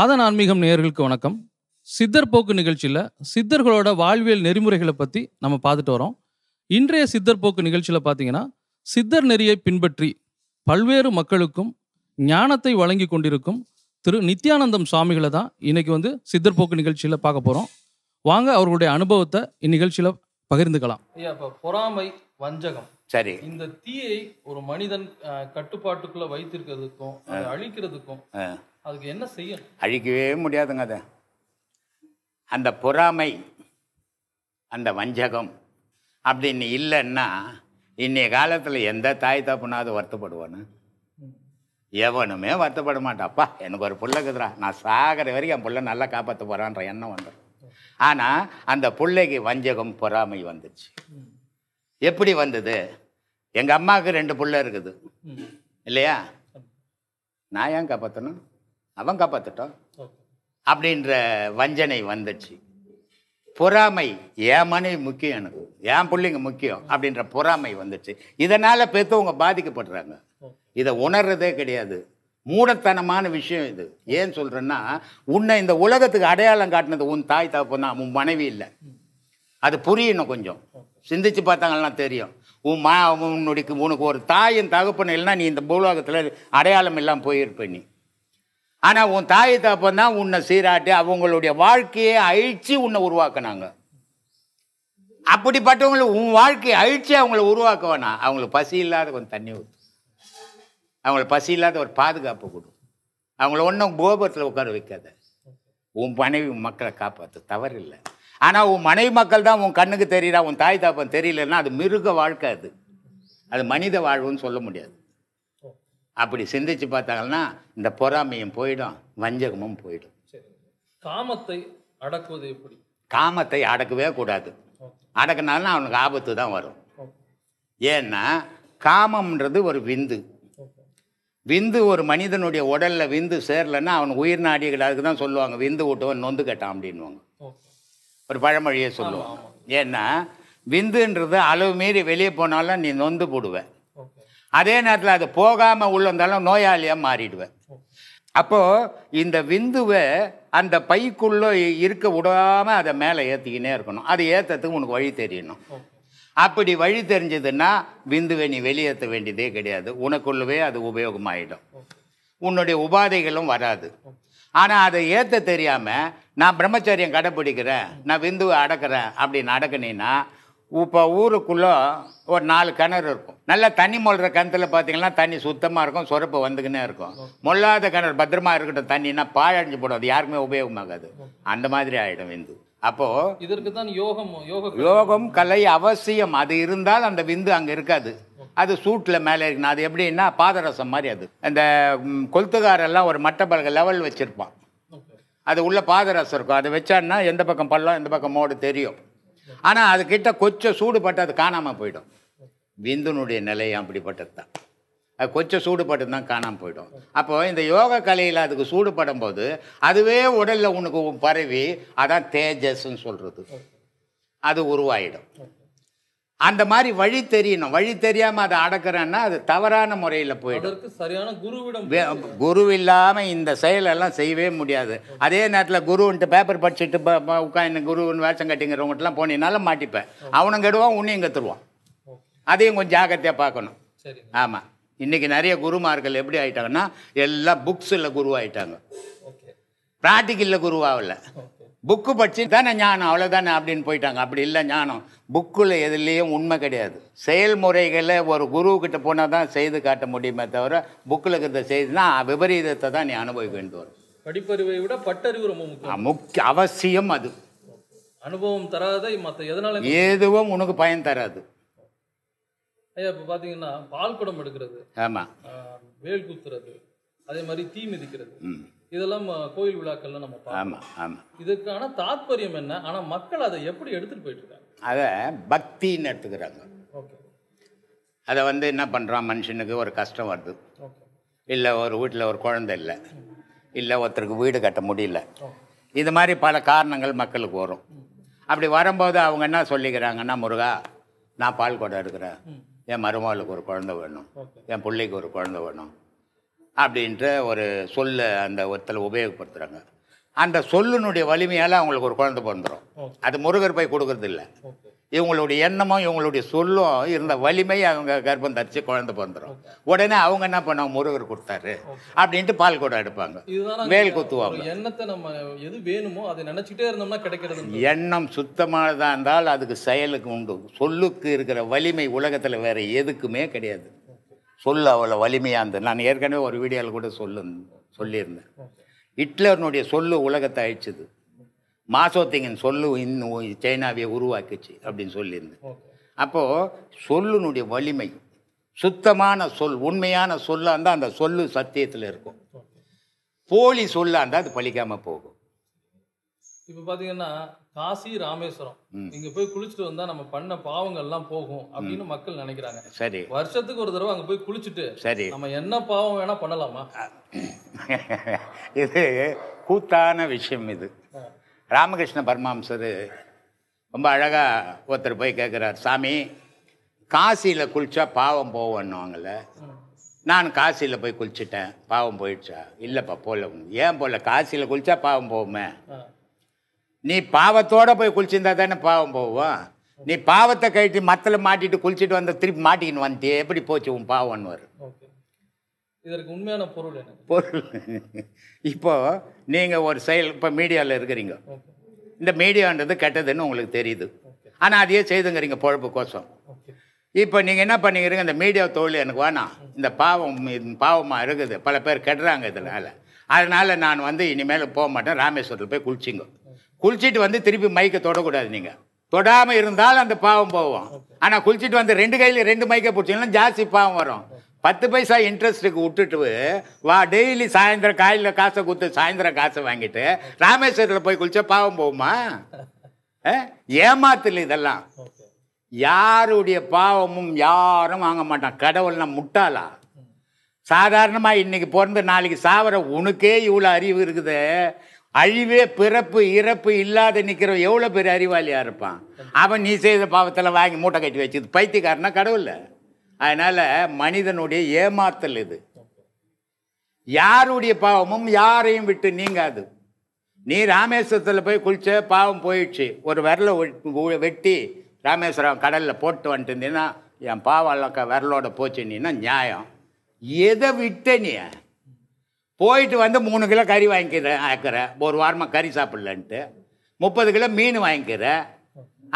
ஆதன் ஆன்மீகம் நேயர்களுக்கு வணக்கம். சித்தர் போக்கு நிகழ்ச்சியில் சித்தர்களோட வாழ்வியல் நெறிமுறைகளை பற்றி நம்ம பார்த்துட்டு வரோம். இன்றைய சித்தர் போக்கு நிகழ்ச்சியில் பார்த்தீங்கன்னா சித்தர் நெறியை பின்பற்றி பல்வேறு மக்களுக்கும் ஞானத்தை வழங்கி கொண்டிருக்கும் திரு நித்யானந்தம் சுவாமிகளை தான் இன்னைக்கு வந்து சித்தர் போக்கு நிகழ்ச்சியில் பார்க்க போகிறோம் வாங்க அவர்களுடைய அனுபவத்தை இந்நிகழ்ச்சியில் பகிர்ந்துக்கலாம். ஐயா இப்போ பொறாமை வஞ்சகம். சரி. இந்த தீயை ஒரு மனிதன் கட்டுப்பாட்டுக்குள்ள வைத்திருக்கிறதுக்கும் அழிக்கிறதுக்கும். அதுக்கு என்ன செய்யணும்? அழிக்கவே முடியாதுங்க அதை. அந்த பொறாமை அந்த வஞ்சகம் அப்படின்னு இல்லைன்னா இன்னைய காலத்தில் எந்த தாய் தப்புனாவது வருத்தப்படுவானு? எவனுமே வருத்தப்பட மாட்டாப்பா எனக்கு ஒரு புள்ளைக்குதுடா நான் சாகிற வரைக்கும் என் புள்ள நல்லா காப்பாற்ற போகிறான்ற எண்ணம் வந்துடும் ஆனால் அந்த பிள்ளைக்கு வஞ்சகம் பொறாமை வந்துச்சு. எப்படி வந்தது? எங்கள் அம்மாவுக்கு ரெண்டு புள்ள இருக்குது. இல்லையா? நான் ஏன் காப்பாற்றணும் அவன் காப்பாற்றட்டும் அப்படின்ற வஞ்சனை வந்துச்சு. பொறாமை என் மனைவி முக்கியம் எனக்கு. என் பிள்ளைங்க முக்கியம் அப்படின்ற பொறாமை வந்துச்சு. இதனால் பெற்றவங்க பாதிக்கப்படுறாங்க. இதை உணர்றதே கிடையாது. மூடத்தனமான விஷயம் இது. ஏன் சொல்கிறேன்னா உன்னை இந்த உலகத்துக்கு அடையாளம் காட்டினது உன் தாய் தகப்பன் தான் உன் மனைவி இல்லை. அது புரியணும் கொஞ்சம். சிந்திச்சு பார்த்தாங்கன்னா தெரியும். உன் மா உன்னுடைய உனக்கு ஒரு தாயின் தகப்பன் இல்லைன்னா நீ இந்த பூலோகத்தில் அடையாளம் இல்லாமல் போயிருப்ப நீ. ஆனால் உன் தாய் தகப்பன் தான் உன்னை சீராட்டி அவங்களுடைய வாழ்க்கையை அழித்து உன்னை உருவாக்குனாங்க. அப்படிப்பட்டவங்களை உன் வாழ்க்கையை அழித்து அவங்கள உருவாக்க வேணாம் அவங்களுக்கு பசி இல்லாத கொஞ்சம் தண்ணி ஊற்று அவங்களுக்கு பசி இல்லாத ஒரு பாதுகாப்பு கொடு. அவங்கள ஒன்றும் கோபுரத்தில் உட்கார வைக்காத. உன் மனைவி மக்களை காப்பாற்று தவறில்லை. ஆனால் உன் மனைவி மக்கள் தான் உன் கண்ணுக்கு தெரியுதா? உன் தாய் தாப்பன் தெரியலன்னா அது மிருக வாழ்க்கை அது. அது மனித வாழ்வுன்னு சொல்ல முடியாது. அப்படி சிந்திச்சு பார்த்தாங்கன்னா இந்த பொறாமையும் போயிடும் வஞ்சகமும் போயிடும். காமத்தை அடக்குவது எப்படி? காமத்தை அடக்கவே கூடாது. அடக்கினாலும் அவனுக்கு ஆபத்து தான் வரும். ஏன்னா காமம்ன்றது ஒரு விந்து. விந்து ஒரு மனிதனுடைய உடல்ல விந்து சேரலைன்னா அவன் உயிர் நாடிகள் அதுக்கு தான் சொல்லுவாங்க விந்து விட்டவன் நொந்து கட்டான் அப்படின்வாங்க ஒரு பழமொழியே சொல்லுவாங்க ஏன்னா விந்துன்றது அளவு மீறி வெளியே போனாலும் நீ நொந்து போடுவ. அதே நேரத்தில் அது போகாமல் உள்ள வந்தாலும் நோயாளியாக மாறிடுவேன். அப்போது இந்த விந்துவை அந்த பைக்குள்ளே இருக்க விடாமல் அதை மேலே ஏற்றிக்கினே இருக்கணும். அது ஏற்றத்துக்கு உனக்கு வழி தெரியணும். அப்படி வழி தெரிஞ்சதுன்னா விந்துவை நீ வெளியேற்ற வேண்டியதே கிடையாது. உனக்குள்ளவே அது உபயோகமாயிடும். உன்னுடைய உபாதைகளும் வராது. ஆனால் அதை ஏற்ற தெரியாமல் நான் பிரம்மச்சரியம் கடைப்பிடிக்கிறேன் நான் விந்துவை அடக்கிறேன் அப்படின்னு அடக்குனீன்னா இப்போ ஊருக்குள்ளே ஒரு நாலு கிணறு இருக்கும். நல்லா தண்ணி மொள்கிற கிணத்துல பார்த்தீங்கன்னா தண்ணி சுத்தமாக இருக்கும் சுரப்பு வந்துக்கினே இருக்கும். மொல்லாத கிணறு பத்திரமா இருக்கட்டும் தண்ணின்னா பாழடைஞ்சு போடும். அது யாருக்குமே உபயோகமாகாது. அந்த மாதிரி ஆகிடும் விந்து. அப்போது இதற்கு தான் யோகம் யோக யோகம் கலை அவசியம். அது இருந்தால் அந்த விந்து அங்கே இருக்காது. அது சூட்டில் மேலே இருக்கணும் அது எப்படின்னா பாதரசம் மாதிரி அது. அந்த கொளுத்துக்காரெல்லாம் ஒரு மட்டப்பலக லெவல் வச்சுருப்பான். அது உள்ள பாதரசம் இருக்கும். அதை வச்சான்னா எந்த பக்கம் பள்ளம் எந்த பக்கம் மோடு தெரியும். ஆனால் அதுக்கிட்ட கொஞ்சம் சூடுபட்டு அது காணாமல் போயிடும். விந்துனுடைய நிலை அப்படிப்பட்டது தான். அது கொஞ்சம் சூடுபட்டு தான் காணாமல் போயிடும். அப்போ இந்த யோக கலையில் அதுக்கு சூடுபடும் போது அதுவே உடலில் உனக்கு பரவி அதான் தேஜஸ்ன்னு சொல்கிறது அது உருவாயிடும். அந்த மாதிரி வழி தெரியணும். வழி தெரியாமல் அதை அடக்கிறேன்னா அது தவறான முறையில் போயிடும். சரியான குருவிடம் குரு இல்லாமல் இந்த செயலெல்லாம் செய்யவே முடியாது. அதே நேரத்தில் குருன்ட்டு பேப்பர் படிச்சுட்டு உட்காந்து குருன்னு வேஷம் கட்டிங்கிறவங்கட்டெல்லாம் போனீங்கனாலும் மாட்டிப்பேன். அவனும் கெடுவான் உன்னையும் கத்துருவான். அதையும் கொஞ்சம் ஜாக்கிரதையாக பார்க்கணும். சரி ஆமாம் இன்றைக்கி நிறைய குருமார்கள் எப்படி ஆயிட்டாங்கன்னா எல்லாம் புக்ஸில் குருவாயிட்டாங்க. ப்ராக்டிக்கலில் குருவாகல. புக்கு படிச்சு தானே ஞானம் அவ்வளோதானே அப்படின்னு போயிட்டாங்க. அப்படி இல்லை ஞானம். புக்கில் எதுலேயும் உண்மை கிடையாது. செயல்முறைகளை ஒரு குருக்கிட்ட போனால் தான் செய்து காட்ட முடியுமே தவிர புக்கில் இருக்கிறத செய்துனா விபரீதத்தை தான் நீ அனுபவிக்க வேண்டி வரும். படிப்பறிவை விட பட்டறிவு ரொம்ப முக்கியம். முக்கிய அவசியம் அது. அனுபவம் தராத மற்ற எதனால எதுவும் உனக்கு பயன் தராது. ஐயா இப்போ பார்த்தீங்கன்னா பால் குடம் எடுக்கிறது ஆமாம் வேல் குத்துறது. அதே மாதிரி தீ மிதிக்கிறது. இதெல்லாம் கோயில் விழாக்கள்ல நம்ம ஆமாம் ஆமாம் இதுக்கான தாத்பரியம் என்ன? ஆனா மக்கள் அதை எப்படி எடுத்துட்டு போயிட்டு இருக்காங்க அதை பக்தின்னு எடுத்துக்கிறாங்க. ஓகே. அதை வந்து என்ன பண்ணுறான் மனுஷனுக்கு? ஒரு கஷ்டம் வருது. இல்லை ஒரு வீட்டில் ஒரு குழந்தை இல்லை. இல்லை ஒருத்தருக்கு வீடு கட்ட முடியல. இது மாதிரி பல காரணங்கள் மக்களுக்கு வரும். அப்படி வரும்போது அவங்க என்ன சொல்லிக்கிறாங்கன்னா முருகா நான் பால் குடம் எடுக்கிறேன். என் மருமகளுக்கு ஒரு குழந்தை வேணும். என் பிள்ளைக்கு ஒரு குழந்தை வேணும். அப்படின்ற ஒரு சொல்ல அந்த ஒருத்தர் உபயோகப்படுத்துகிறாங்க அந்த சொல்லினுடைய வலிமையால் அவங்களுக்கு ஒரு குழந்தை பிறந்துடும் அது முருகர் போய் கொடுக்கறது இல்லை. இவங்களுடைய எண்ணமும் இவங்களுடைய சொல்லும் இருந்த வலிமை அவங்க கர்ப்பம் தரிச்சு குழந்தை பிறந்துடும் உடனே அவங்க என்ன பண்ணுவாங்க? முருகர் கொடுத்தாரு. அப்படின்ட்டு பால் கூட எடுப்பாங்க. வேல் குத்துவாங்க. எண்ணத்தை நம்ம எது வேணுமோ அதை நினைச்சிட்டே இருந்தோம்னா கிடைக்கிறது எண்ணம் சுத்தமானதாக இருந்தால் அதுக்கு செயலுக்கு உண்டு. சொல்லுக்கு இருக்கிற வலிமை உலகத்தில் வேற எதுக்குமே கிடையாது. சொல் அவ்வளோ வலிமையாக இருந்தது. நான் ஏற்கனவே ஒரு வீடியோவில் கூட சொல்லு சொல்லியிருந்தேன். ஹிட்லர்னுடைய சொல்லு உலகத்தை அழிச்சது. மாசோத்திங்கன் சொல்லு இன்னும் சைனாவை உருவாக்குச்சு அப்படின்னு சொல்லியிருந்தேன். அப்போது சொல்லுனுடைய வலிமை சுத்தமான சொல் உண்மையான சொல்லாக இருந்தால் அந்த சொல்லு சத்தியத்தில் இருக்கும். போலி சொல்லாக இருந்தால் அது பலிக்காமல் போகும். இப்போ பாத்தீங்கன்னா காசி ராமேஸ்வரம். இங்க போய் குளிச்சுட்டு வந்தா நம்ம பண்ண பாவங்கள் எல்லாம் போகும் அப்படின்னு மக்கள் நினைக்கிறாங்க. சரி. வருஷத்துக்கு ஒரு தடவை அங்க போய் குளிச்சுட்டு சரி. நம்ம என்ன பாவம் வேணா பண்ணலாமா? இது கூத்தான விஷயம் இது. ராமகிருஷ்ண பரமஹம்சர் ரொம்ப அழகாக ஒருத்தர் போய் கேட்குறார் சாமி காசியில் குளிச்சா பாவம் போவோன்னுவாங்கல்ல நான் காசியில் போய் குளிச்சிட்டேன் பாவம் போயிடுச்சா? இல்லைப்பா போல ஏன் போல? காசியில் குளிச்சா பாவம் போகுமே. நீ பாவத்தோட போய் குளிச்சிருந்தா தானே பாவம் போவோம் நீ பாவத்தை கழிட்டு மத்தில் மாட்டிட்டு குளிச்சுட்டு வந்த திருப்பி மாட்டிக்கின்னு வந்துட்டியே. எப்படி போச்சு உன் பாவம்னு வரும் இதற்கு உண்மையான பொருள் என்ன? பொருள். இப்போ நீங்கள் ஒரு செயல் இப்போ மீடியாவில் இருக்கிறீங்க. இந்த மீடியான்றது கெட்டதுன்னு உங்களுக்கு தெரியுது. ஆனால் அதையே செய்துங்கிறீங்க பொழப்பு கோசம் இப்போ நீங்கள் என்ன பண்ணிக்கிறீங்க? இந்த மீடியா தொழில் எனக்கு வேணாம். இந்த பாவம் பாவமாக இருக்குது. பல பேர் கெடுறாங்க இதனால். அதனால் நான் வந்து இனிமேல் போக மாட்டேன். ராமேஸ்வரத்தில் போய் குளிச்சிங்க. குளிச்சிட்டு வந்து திருப்பி மைக்கை தொடக்கூடாது நீங்கள் தொடாமல் இருந்தால் அந்த பாவம் போவோம். ஆனால் குளிச்சிட்டு வந்து ரெண்டு கையில் ரெண்டு மைக்கை பிடிச்சிங்கன்னா ஜாஸ்தி பாவம் வரும். பத்து பைசா இன்ட்ரெஸ்ட்டுக்கு விட்டுட்டு வா டெய்லி சாயந்தரம் காலையில் காசை கொடுத்து சாயந்தரம் காசை வாங்கிட்டு ராமேஸ்வரத்தில் போய் குளிச்சா பாவம் போகுமா? ஏமாத்துல இதெல்லாம். யாருடைய பாவமும் யாரும் வாங்க மாட்டான். கடவுள்னா முட்டாளா? சாதாரணமாக இன்னைக்கு பிறந்து நாளைக்கு சாவர உனக்கே இவ்வளோ அறிவு இருக்குது. அழிவே பிறப்பு இறப்பு இல்லாத நிற்கிற எவ்வளோ பெரிய அறிவாளியாக இருப்பான்? அவன் நீ செய்த பாவத்தில் வாங்கி மூட்டை கட்டி வச்சு பைத்தியக்காரனா கடவுள். அதனால் மனிதனுடைய ஏமாத்தல் இது. யாருடைய பாவமும் யாரையும் விட்டு நீங்காது. நீ ராமேஸ்வரத்தில் போய் குளிச்ச பாவம் போயிடுச்சு. ஒரு விரலை வெட்- வெட்டி ராமேஸ்வரம் கடலில் போட்டு வந்துட்டு இருந்தீங்கன்னா என் பாவம் எல்லாம் க- விரலோட போச்சுன்னா நியாயம். எதை விட்ட நீ? போயிட்டு வந்து மூணு கிலோ கறி வாங்கிக்கிறேன் ஆக்கிறேன் ஒரு வாரமாக கறி சாப்பிட்லன்ட்டு. முப்பது கிலோ மீன் வாங்கிக்கிற.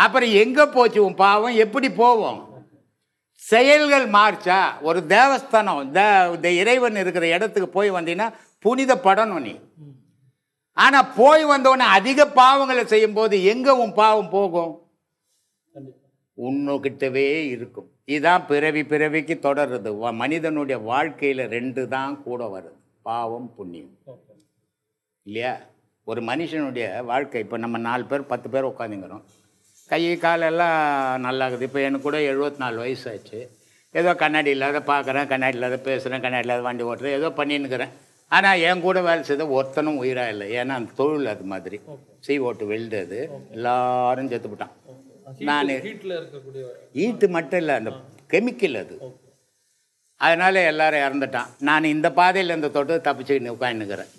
அப்புறம் எங்கே போச்சு உன் பாவம்? எப்படி போவோம்? செயல்கள் மாறிச்சா? ஒரு தேவஸ்தானம். இந்த இந்த இறைவன் இருக்கிற இடத்துக்கு போய் வந்தீங்கன்னா புனிதப்படணும் நீ. ஆனால் போய் வந்தவொடனே அதிக பாவங்களை செய்யும்போது எங்கே உன் பாவம் போகும்? கண்டிப்பா உன்னுக்கிட்டவே இருக்கும். இதுதான் பிறவி பிறவிக்கு தொடருது. மனிதனுடைய வாழ்க்கையில் ரெண்டு தான் கூட வருது. பாவம் புண்ணியம். இல்லையா? ஒரு மனுஷனுடைய வாழ்க்கை இப்போ நம்ம நாலு பேர் பத்து பேர் உட்காந்துங்கிறோம் கை காலெல்லாம் நல்லா இருக்குது இப்போ எனக்கு கூட எழுபத்தி நாலு வயசு ஆச்சு ஏதோ கண்ணாடி இல்லாத பார்க்குறேன் கண்ணாடி இல்லாத பேசுகிறேன் கண்ணாடி இல்லாத வண்டி ஓட்டுறேன் ஏதோ பண்ணின்னுக்கிறேன். ஆனால் என் கூட வேலை செய்த ஒருத்தனும் உயிராக இல்லை. ஏன்னா அந்த தொழில் அது மாதிரி. சீ ஓட்டு வெல்டு அது எல்லாரும் செத்து போட்டான். நான் ஈட்டு மட்டும் இல்லை அந்த கெமிக்கல் அது. அதனால எல்லாரும் இறந்துட்டான். நான் இந்த பாதையில் இந்த தொட்டு தப்பிச்சுக்கிட்டு உட்காந்துக்கிறேன்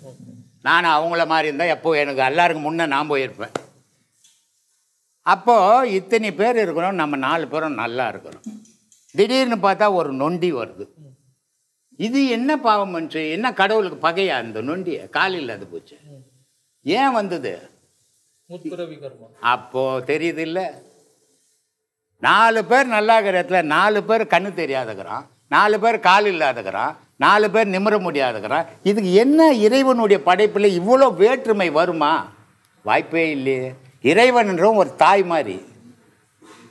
நான் அவங்கள மாதிரி இருந்தால் எப்போ எனக்கு எல்லாருக்கும் முன்னே நான் போயிருப்பேன். அப்போது இத்தனை பேர் இருக்கிறோம் நம்ம நாலு பேரும் நல்லா இருக்கிறோம் திடீர்னு பார்த்தா ஒரு நொண்டி வருது. இது என்ன பாவம் பண்ணுச்சு என்ன கடவுளுக்கு பகையா அந்த நொண்டியை? காலில் அது போச்சு. ஏன் வந்தது? அப்போ தெரியுது இல்லை. நாலு பேர் நல்லா இருக்கிற இடத்துல நாலு பேர் கண்ணு தெரியாதுக்கிறான். நாலு பேர் கால் இல்லாதக்கிறான் நாலு பேர் நிமிர முடியாதுக்கிறான் இதுக்கு என்ன இறைவனுடைய படைப்பில் இவ்வளோ வேற்றுமை வருமா? வாய்ப்பே இல்லையே. இறைவன்ன்றும் ஒரு தாய் மாதிரி.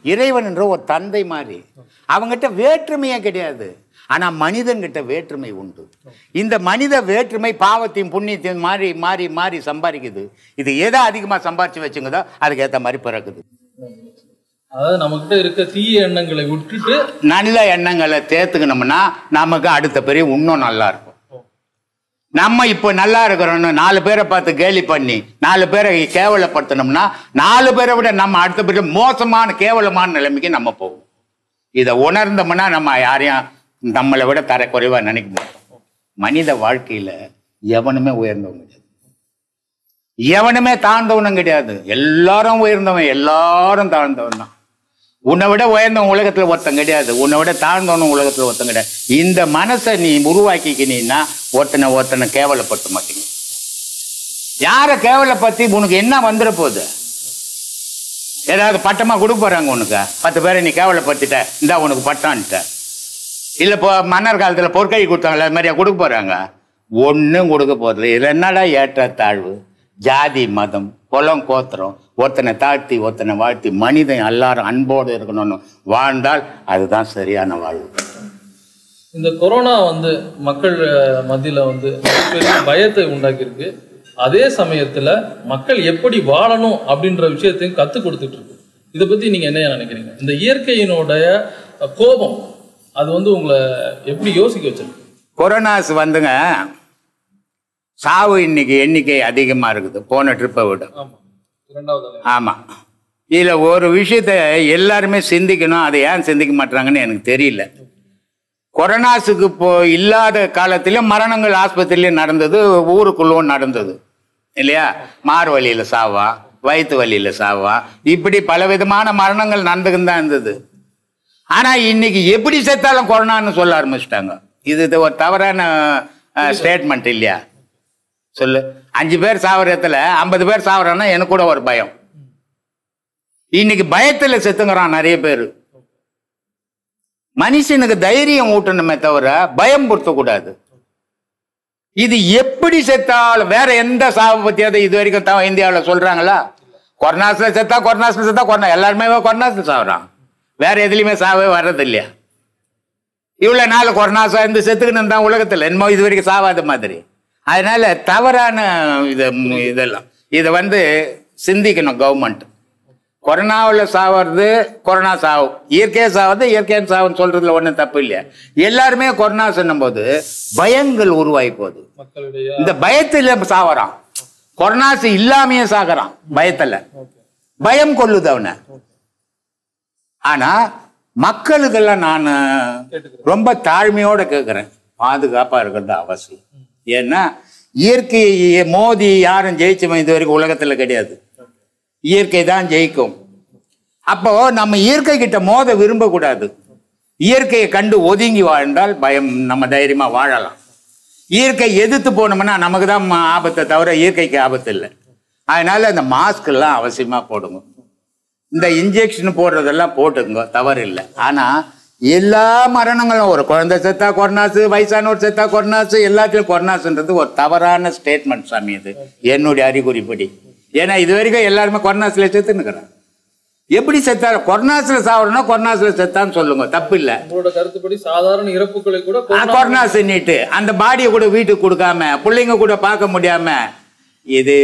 இறைவன்ன்ற ஒரு தந்தை மாதிரி. அவங்ககிட்ட வேற்றுமையே கிடையாது. ஆனால் மனிதன்கிட்ட வேற்றுமை உண்டு. இந்த மனித வேற்றுமை பாவத்தையும் புண்ணியத்தையும் மாறி மாறி மாறி சம்பாதிக்குது. இது எதை அதிகமாக சம்பாரித்து வச்சுங்கதோ அதுக்கு ஏற்ற மாதிரி பிறக்குது. அதாவது நம்மகிட்ட இருக்க தீய எண்ணங்களை விட்டுட்டு நல்ல எண்ணங்களை தேர்த்துக்கணும்னா நமக்கு அடுத்த பெரிய இன்னும் நல்லா இருக்கும். நம்ம இப்போ நல்லா இருக்கிறோம்னு நாலு பேரை பார்த்து கேலி பண்ணி நாலு பேரை கேவலப்படுத்தணும்னா நாலு பேரை விட நம்ம அடுத்த பெரிய மோசமான கேவலமான நிலைமைக்கு நம்ம போவோம். இதை உணர்ந்தோம்னா நம்ம யாரையும் நம்மளை விட தர குறைவாக நினைக்க மாட்டோம். மனித வாழ்க்கையில எவனுமே உயர்ந்தவன் கிடையாது. எவனுமே தாழ்ந்தவனும் கிடையாது. எல்லாரும் உயர்ந்தவன் எல்லாரும் தாழ்ந்தவன் தான். உன்னை விட உயர்ந்தவன் உலகத்தில் ஒருத்தன் கிடையாது. உன்னை விட தாழ்ந்தவனும் உலகத்தில் ஒருத்தன் கிடையாது. இந்த மனசை நீ உருவாக்கிக்கினா ஒருத்தனை ஒருத்தனை கேவலப்படுத்த மாட்டீங்க. யாரை கேவலப்படுத்தி உனக்கு என்ன வந்துட போகுது? ஏதாவது பட்டமாக கொடுக்க போகிறாங்க உனக்கு? பத்து பேரை நீ கேவலப்படுத்திட்ட. இந்தா உனக்கு பட்டம்ன்ட்ட இல்லை இப்போ மன்னர் காலத்தில் பொற்கை கொடுத்தாங்களே அது மாதிரியா கொடுக்க போகிறாங்க ஒன்றும் கொடுக்க போகிறது இதுல என்னடா ஏற்றத்தாழ்வு? ஜாதி மதம் குலம் கோத்திரம் ஒருத்தனை தாழ்த்தி ஒருத்தனை வாழ்த்தி மனிதன் எல்லாரும் அன்போடு இருக்கணும்னு வாழ்ந்தால் அதுதான் சரியான வாழ்வு. இந்த கொரோனா வந்து மக்கள் மத்தியில வந்து பெரிய பயத்தை உண்டாக்கியிருக்கு. அதே சமயத்துல மக்கள் எப்படி வாழணும் அப்படின்ற விஷயத்தையும் கத்து கொடுத்துட்டு இருக்கு இதை பத்தி நீங்க என்ன நினைக்கிறீங்க? இந்த இயற்கையினுடைய கோபம் அது வந்து உங்களை எப்படி யோசிக்க வச்சிருக்கு? கொரோனாஸ் வந்துங்க சாவு இன்னைக்கு எண்ணிக்கை அதிகமா இருக்குது. போன ட்ரிப்பை விட. ஆமா. இரண்டாவது அலை. ஆமாம் இதில் ஒரு விஷயத்த எல்லாருமே சிந்திக்கணும். அதை ஏன் சிந்திக்க மாட்டாங்கன்னு எனக்கு தெரியல. கொரோனாஸுக்கு இப்போ இல்லாத காலத்திலும் மரணங்கள் ஆஸ்பத்திரியிலும் நடந்தது ஊருக்குள்ளும் நடந்தது. இல்லையா? மார் வழியில் சாவா வயிற்று வலியில் சாவா. இப்படி பலவிதமான மரணங்கள் நடந்துக்கிட்டு தான் இருந்தது. ஆனால் இன்னைக்கு எப்படி செத்தாலும் கொரோனான்னு சொல்ல ஆரம்பிச்சிட்டாங்க. இது இது ஒரு தவறான ஸ்டேட்மெண்ட் இல்லையா? சொல்லு. அஞ்சு பேர் சாவரத்துல ஐம்பது பேர் சாவரன்னா எனக்கு கூட ஒரு பயம். இன்னைக்கு பயத்தில் செத்துங்கிறான் நிறைய பேர். மனுஷனுக்கு தைரியம் ஊட்டணுமே தவிர பயம் கூடாது இது எப்படி செத்தாலும் வேற எந்த சாவு பத்தியாவது இது வரைக்கும் தான் இந்தியாவில் சொல்றாங்களா? கொரோனாஸில் செத்தா கொரோனாஸில் செத்தா கொரோனா. எல்லாருமே கொரோனாஸில் சாவுறான். வேற எதுலையுமே சாவே வர்றது இல்லையா இவ்வளோ நாள் கொரோனாஸாக இருந்து செத்துக்கணும் தான் உலகத்தில். என்னமோ இது வரைக்கும் சாவாத மாதிரி. அதனால தவறான இது இதெல்லாம். இதை வந்து சிந்திக்கணும் கவர்மெண்ட் கொரோனாவில் சாவது கொரோனா சாவு. இயற்கையாக சாவது இயற்கையான சாவுன்னு சொல்றதுல ஒன்றும் தப்பு இல்லையா? எல்லாருமே கொரோனா சொன்னும்போது பயங்கள் உருவாகி போகுது. இந்த பயத்துல சாவறான். கொரோனாஸ் இல்லாமையே சாகுறான் பயத்துல. பயம் கொள்ளுது அவனை. ஆனா மக்களுக்கெல்லாம் நான் ரொம்ப தாழ்மையோட கேட்குறேன் பாதுகாப்பா இருக்கிறது அவசியம். ஏன்னா இயற்கையை மோதி யாரும் ஜெயிச்சவன் இது வரைக்கும் உலகத்தில் கிடையாது. இயற்கை தான் ஜெயிக்கும். அப்போ நம்ம இயற்கை கிட்ட மோத விரும்பக்கூடாது. இயற்கையை கண்டு ஒதுங்கி வாழ்ந்தால் பயம் நம்ம தைரியமாக வாழலாம். இயற்கை எதிர்த்து போனோம்னா நமக்கு தான் ஆபத்தை தவிர இயற்கைக்கு ஆபத்து இல்லை. அதனால அந்த மாஸ்க்லாம் அவசியமாக போடுங்க. இந்த இன்ஜெக்ஷன் போடுறதெல்லாம் போட்டுங்க தவறு இல்லை. ஆனால் எல்லா மரணங்களும் ஒரு குழந்தை செத்தா கொரோனாசு வயசானவர் செத்தா கொரோனாசு எல்லாத்துலயும் கொரோனாசுன்றது ஒரு தவறான ஸ்டேட்மெண்ட் சாமி இது. என்னுடைய அறிகுறிப்படி ஏன்னா இது வரைக்கும் எல்லாருமே கொரோனாஸ்ல செத்துன்னுக்குறாங்க எப்படி செத்தா கொரோனாஸ்ல சாவறனா கொரோனாஸ்ல செத்தான்னு சொல்லுங்க தப்பு இல்லை. உங்களோட கருத்துப்படி சாதாரண இறப்புகளை கூட கொரோனா கொரோனா சென்னிட்டு அந்த பாடியை கூட வீட்டுக்கு கொடுக்காம பிள்ளைங்க கூட பார்க்க முடியாம இது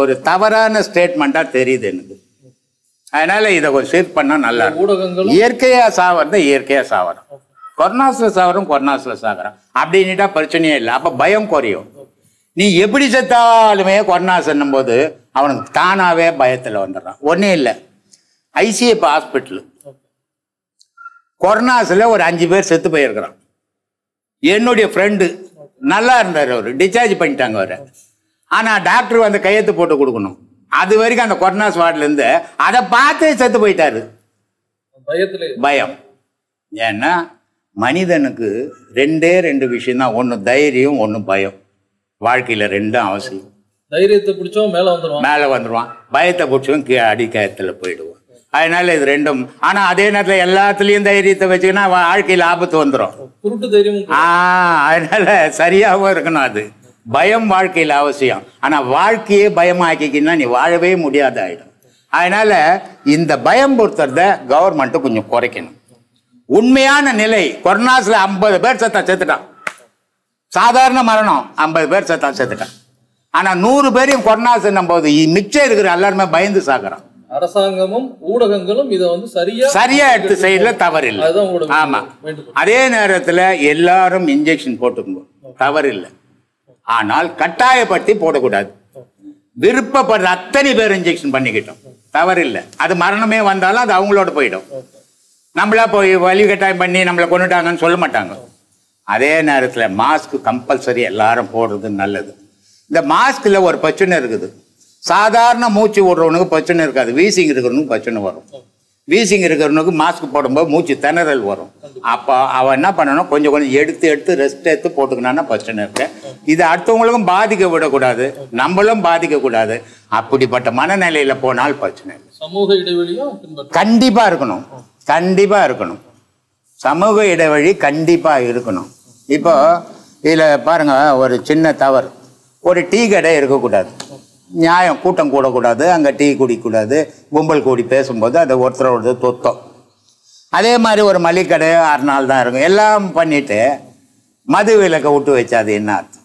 ஒரு தவறான ஸ்டேட்மெண்டா தெரியுது எனக்கு. அதனால இதை கொஞ்சம் சீர் பண்ணா நல்லா இருக்கும். ஊடகங்களும் இயற்கையா சாவறது இயற்கையா சாவறோம் கொரோனாஸ்ல சாவறோம் கொரோனாஸ்ல சாகுறோம். அப்படின்னுட்டா பிரச்சனையே இல்லை. அப்ப பயம் குறையும். நீ எப்படி செத்தாலுமே கொரோனாஸ் போது அவனுக்கு தானாவே பயத்துல வந்துடுறான். ஒன்றும் இல்லை. ஐசிஎஃப் ஹாஸ்பிட்டல் கொரோனாஸ்ல ஒரு அஞ்சு பேர் செத்து போயிருக்கிறான். என்னுடைய ஃப்ரெண்டு நல்லா இருந்தார் அவர். டிஸ்சார்ஜ் பண்ணிட்டாங்க அவரை. ஆனா டாக்டர் வந்து கையெழுத்து போட்டு கொடுக்கணும். அது வரைக்கும் அந்த கொரோனாஸ் வார்டுல இருந்து அதை பார்த்து செத்து போயிட்டாரு. பயத்துல. பயம். ஏன்னா மனிதனுக்கு ரெண்டே ரெண்டு விஷயம் தான் ஒன்று தைரியம் ஒன்று பயம். வாழ்க்கையில ரெண்டும் அவசியம். தைரியத்தை பிடிச்சோம் மேல வந்துருவான். மேலே வந்துடுவான் பயத்தை பிடிச்சவன் கீழே அடிக்கயத்தில் போயிடுவான். அதனால இது ரெண்டும். ஆனா அதே நேரத்தில் எல்லாத்துலேயும் தைரியத்தை வச்சுக்கினா வாழ்க்கையில் ஆபத்து வந்துடும் குருட்டு தைரியமும் ஆ அதனால சரியாகவும் இருக்கணும் அது. பயம் வாழ்க்கையில் அவசியம். ஆனா வாழ்க்கையே பயமாக்கிக்கின்னா நீ வாழவே முடியாத ஆயிடும் அதனால இந்த பயம் பொறுத்தறத கவர்மெண்ட் கொஞ்சம் குறைக்கணும். உண்மையான நிலை கொரோனாஸ்ல ஐம்பது பேர் செத்தா செத்துட்டான். சாதாரண மரணம் ஐம்பது பேர் செத்தா செத்துட்டான். ஆனா நூறு பேரையும் கொரோனாஸ் போது மிச்சம் இருக்கிற எல்லாருமே பயந்து சாகுறான். அரசாங்கமும் ஊடகங்களும் இதை வந்து சரியா சரியா எடுத்து செய்யல அதுதான் உங்களோட ஆமா. அதே நேரத்துல எல்லாரும் இன்ஜெக்ஷன் போட்டுக்கணும். தவறில்லை. ஆனால் கட்டாயப்படுத்தி போடக்கூடாது. விருப்பப்படுற அத்தனை பேர் இன்ஜெக்ஷன் பண்ணிக்கிட்டோம். தவறில்லை. அது மரணமே வந்தாலும் அது அவங்களோட போயிடும். நம்மளா போய் வலி கட்டாயம் பண்ணி நம்மளை கொண்டுட்டாங்கன்னு சொல்ல மாட்டாங்க. அதே நேரத்தில் மாஸ்க் கம்பல்சரி எல்லாரும் போடுறது நல்லது. இந்த மாஸ்கில் ஒரு பிரச்சனை இருக்குது. சாதாரண மூச்சு விடுறவனுக்கு பிரச்சனை இருக்காது. வீசிங் இருக்கிறவனுக்கு பிரச்சனை வரும். வீசிங் இருக்கிறவனுக்கு மாஸ்க் போடும்போது மூச்சு திணறல் வரும். அப்போ அவன் என்ன பண்ணணும்? கொஞ்சம் கொஞ்சம் எடுத்து எடுத்து ரெஸ்ட் எடுத்து போட்டுக்கணும்னா பிரச்சனை இருக்கு. இது அடுத்தவங்களுக்கும் பாதிக்க விடக்கூடாது. நம்மளும் பாதிக்கக்கூடாது. அப்படிப்பட்ட மனநிலையில போனால் பிரச்சனை சமூக இடைவெளியும் பின்பற்ற கண்டிப்பா இருக்கணும். கண்டிப்பா இருக்கணும். சமூக இடைவெளி கண்டிப்பா இருக்கணும். இப்போ இதுல பாருங்க ஒரு சின்ன தவறு. ஒரு டீ கடை இருக்கக்கூடாது. நியாயம் கூட்டம் கூடக்கூடாது அங்கே டீ குடிக்கக்கூடாது கும்பல் கூடி பேசும்போது அது ஒருத்தரோட தொத்தம். அதே மாதிரி ஒரு மளிகை கடை ஆறு நாள் தான் இருக்கும். எல்லாம் பண்ணிட்டு மது விலக்கை விட்டு வச்சா அது என்ன அர்த்தம்?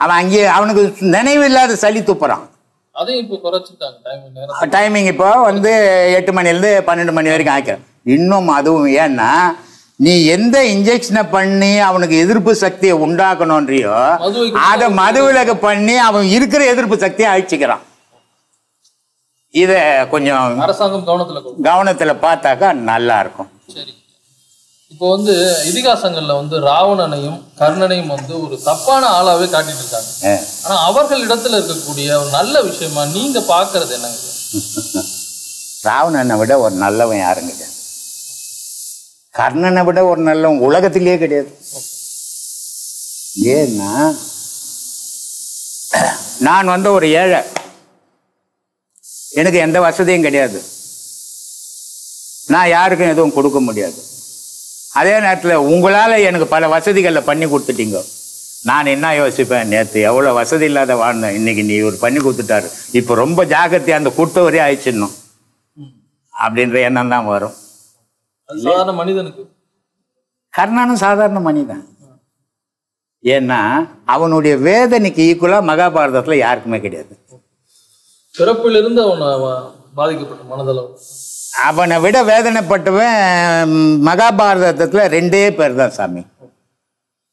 அவன் அங்கேயே அவனுக்கு நினைவில்லாத சளி துப்புறான். டைமிங் இப்போ வந்து எட்டு மணிலேருந்து பன்னெண்டு மணி வரைக்கும் ஆக்கிறேன் இன்னும் அதுவும் ஏன்னா நீ எந்த இன்ஜெக்ஷனை பண்ணி அவனுக்கு எதிர்ப்பு சக்தியை உண்டாக்கணுன்றியோ மதுவை அதை மதுவிலக்கு பண்ணி அவன் இருக்கிற எதிர்ப்பு சக்தியை அழிச்சிக்கிறான். இதை கொஞ்சம் அரசாங்கம் கவனத்துல கவனத்துல பார்த்தாக்கா நல்லா இருக்கும். சரி. இப்போ வந்து இதிகாசங்கள்ல வந்து ராவணனையும் கர்ணனையும் வந்து ஒரு தப்பான ஆளாவே காட்டிட்டு இருக்காங்க. ஆனா அவர்கள் இடத்துல இருக்கக்கூடிய ஒரு நல்ல விஷயமா நீங்க பாக்குறது என்னங்க? ராவணனை விட ஒரு நல்லவன் கிடையாது கர்ணனை விட ஒரு நல்ல உலகத்திலேயே கிடையாது. ஏன்னா நான் வந்து ஒரு ஏழை. எனக்கு எந்த வசதியும் கிடையாது. நான் யாருக்கும் எதுவும் கொடுக்க முடியாது. அதே நேரத்தில் உங்களால் எனக்கு பல வசதிகளை பண்ணி கொடுத்துட்டீங்க. நான் என்ன யோசிப்பேன்? நேற்று எவ்வளோ வசதி இல்லாத வாழ்ந்தேன் இன்னைக்கு நீ இவர் பண்ணி கொடுத்துட்டாரு. இப்போ ரொம்ப ஜாக்கிரதையாக அந்த கொடுத்தவரே ஆயிடுச்சிடணும் அப்படின்ற எண்ணம் தான் வரும். சாதாரண மனிதனுக்கு. கர்ணனும் சாதாரண மனிதன். ஏன்னா அவனுடைய வேதனைக்கு ஈக்குவலாக மகாபாரதத்தில் யாருக்குமே கிடையாது. பிறப்பிலிருந்து அவன் பாதிக்கப்பட்ட மனதளவு. அவனை விட வேதனைப்பட்டவன் மகாபாரதத்தில் ரெண்டே பேர் தான் சாமி.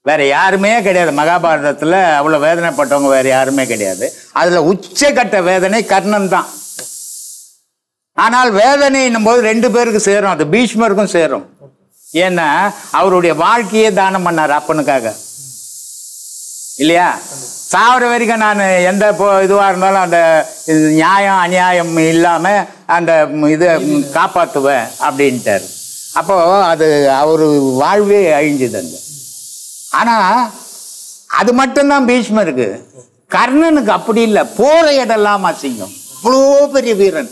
வேற யாருமே கிடையாது. மகாபாரதத்தில் அவ்வளோ வேதனைப்பட்டவங்க வேற யாருமே கிடையாது. அதில் உச்சக்கட்ட வேதனை கர்ணன் தான். ஆனால் வேதனைன்னும் போது ரெண்டு பேருக்கு சேரும். அது பீஷ்மருக்கும் சேரும். ஏன்னா அவருடைய வாழ்க்கையே தானம் பண்ணார் அப்பனுக்காக. இல்லையா? சாவர வரைக்கும் நான் எந்த இப்போ இதுவாக இருந்தாலும் அந்த இது நியாயம் அநியாயம் இல்லாமல் அந்த இதை காப்பாற்றுவேன் அப்படின்ட்டார். அப்போ அது அவர் வாழ்வே அழிஞ்சுது அந்த ஆனால் அது மட்டும்தான் பீஷ்மருக்கு. கர்ணனுக்கு அப்படி இல்லை. போற இடம்லாம் அசிங்கம். இவ்வளோ பெரிய வீரன்.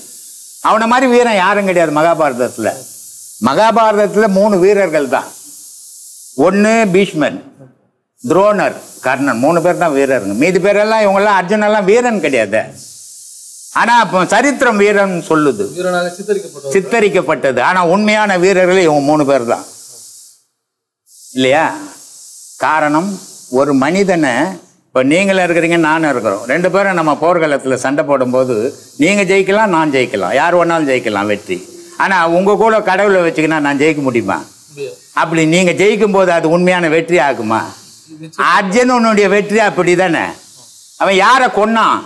அவனை மாதிரி வீரன் யாரும் கிடையாது மகாபாரதத்தில். மகாபாரதத்தில் மூணு வீரர்கள் தான். ஒன்று பீஷ்மன் துரோணர் கர்ணன். மூணு பேர் தான் வீரருங்க. மீதி பேரெல்லாம் இவங்கெல்லாம் அர்ஜுனெல்லாம் வீரன் கிடையாது. ஆனா இப்போ சரித்திரம் வீரன் சொல்லுது. சித்தரிக்கப்பட்டது. ஆனா உண்மையான வீரர்கள் இவங்க மூணு பேர் தான். இல்லையா? காரணம் ஒரு மனிதனை இப்போ நீங்களும் இருக்கிறீங்க நானும் இருக்கிறோம். ரெண்டு பேரும் நம்ம போர்க்களத்தில் சண்டை போடும்போது நீங்கள் ஜெயிக்கலாம் நான் ஜெயிக்கலாம். யார் வேணாலும் ஜெயிக்கலாம் வெற்றி. ஆனால் உங்கள் கூட கடவுளை வச்சுக்கினா நான் ஜெயிக்க முடியுமா? அப்படி நீங்கள் ஜெயிக்கும் போது அது உண்மையான வெற்றி ஆகுமா? அர்ஜுனனுடைய வெற்றி அப்படி தானே அவன் யாரை கொன்னான்?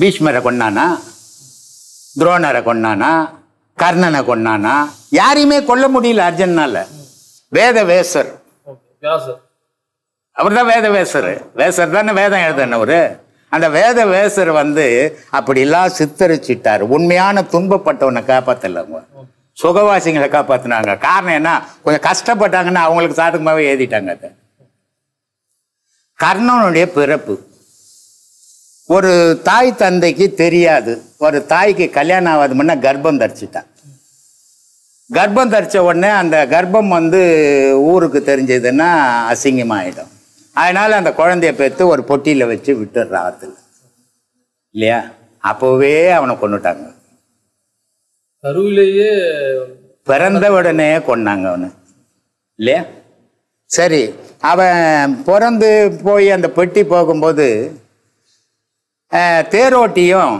பீஷ்மரை கொன்னானா? துரோணரை கொன்னானா? கர்ணனை கொன்னானா? யாரையுமே கொல்ல முடியல அர்ஜுனால. வேத வேசர். வியாசர். அவர் தான் வேத வேசர். வேசர் தானே வேதம் எழுதினவர். அந்த வேத வேசர் வந்து அப்படிலாம் சித்தரிச்சிட்டார். உண்மையான துன்பப்பட்டவனை காப்பாற்றலவங்க சுகவாசிங்களை காப்பாற்றினாங்க காரணம் என்ன? கொஞ்சம் கஷ்டப்பட்டாங்கன்னா அவங்களுக்கு சாதகமாகவே எழுதிட்டாங்க அதை. கர்ணனுடைய பிறப்பு. ஒரு தாய் தந்தைக்கு தெரியாது. ஒரு தாய்க்கு கல்யாணம் ஆகாது முன்ன கர்ப்பம் தரிச்சிட்டான். கர்ப்பம் தரிச்ச உடனே அந்த கர்ப்பம் வந்து ஊருக்கு தெரிஞ்சதுன்னா அசிங்கமாயிடும். அதனால அந்த குழந்தைய பெற்று ஒரு பொட்டியில் வச்சு விட்டுடுறான் ஆத்துல. இல்லையா? அப்போவே அவனை கொண்டுட்டாங்க கருவிலேயே பிறந்த உடனே கொன்னாங்க அவனை. இல்லையா? சரி அவன் பிறந்து போய் அந்த பெட்டி போகும்போது தேரோட்டியும்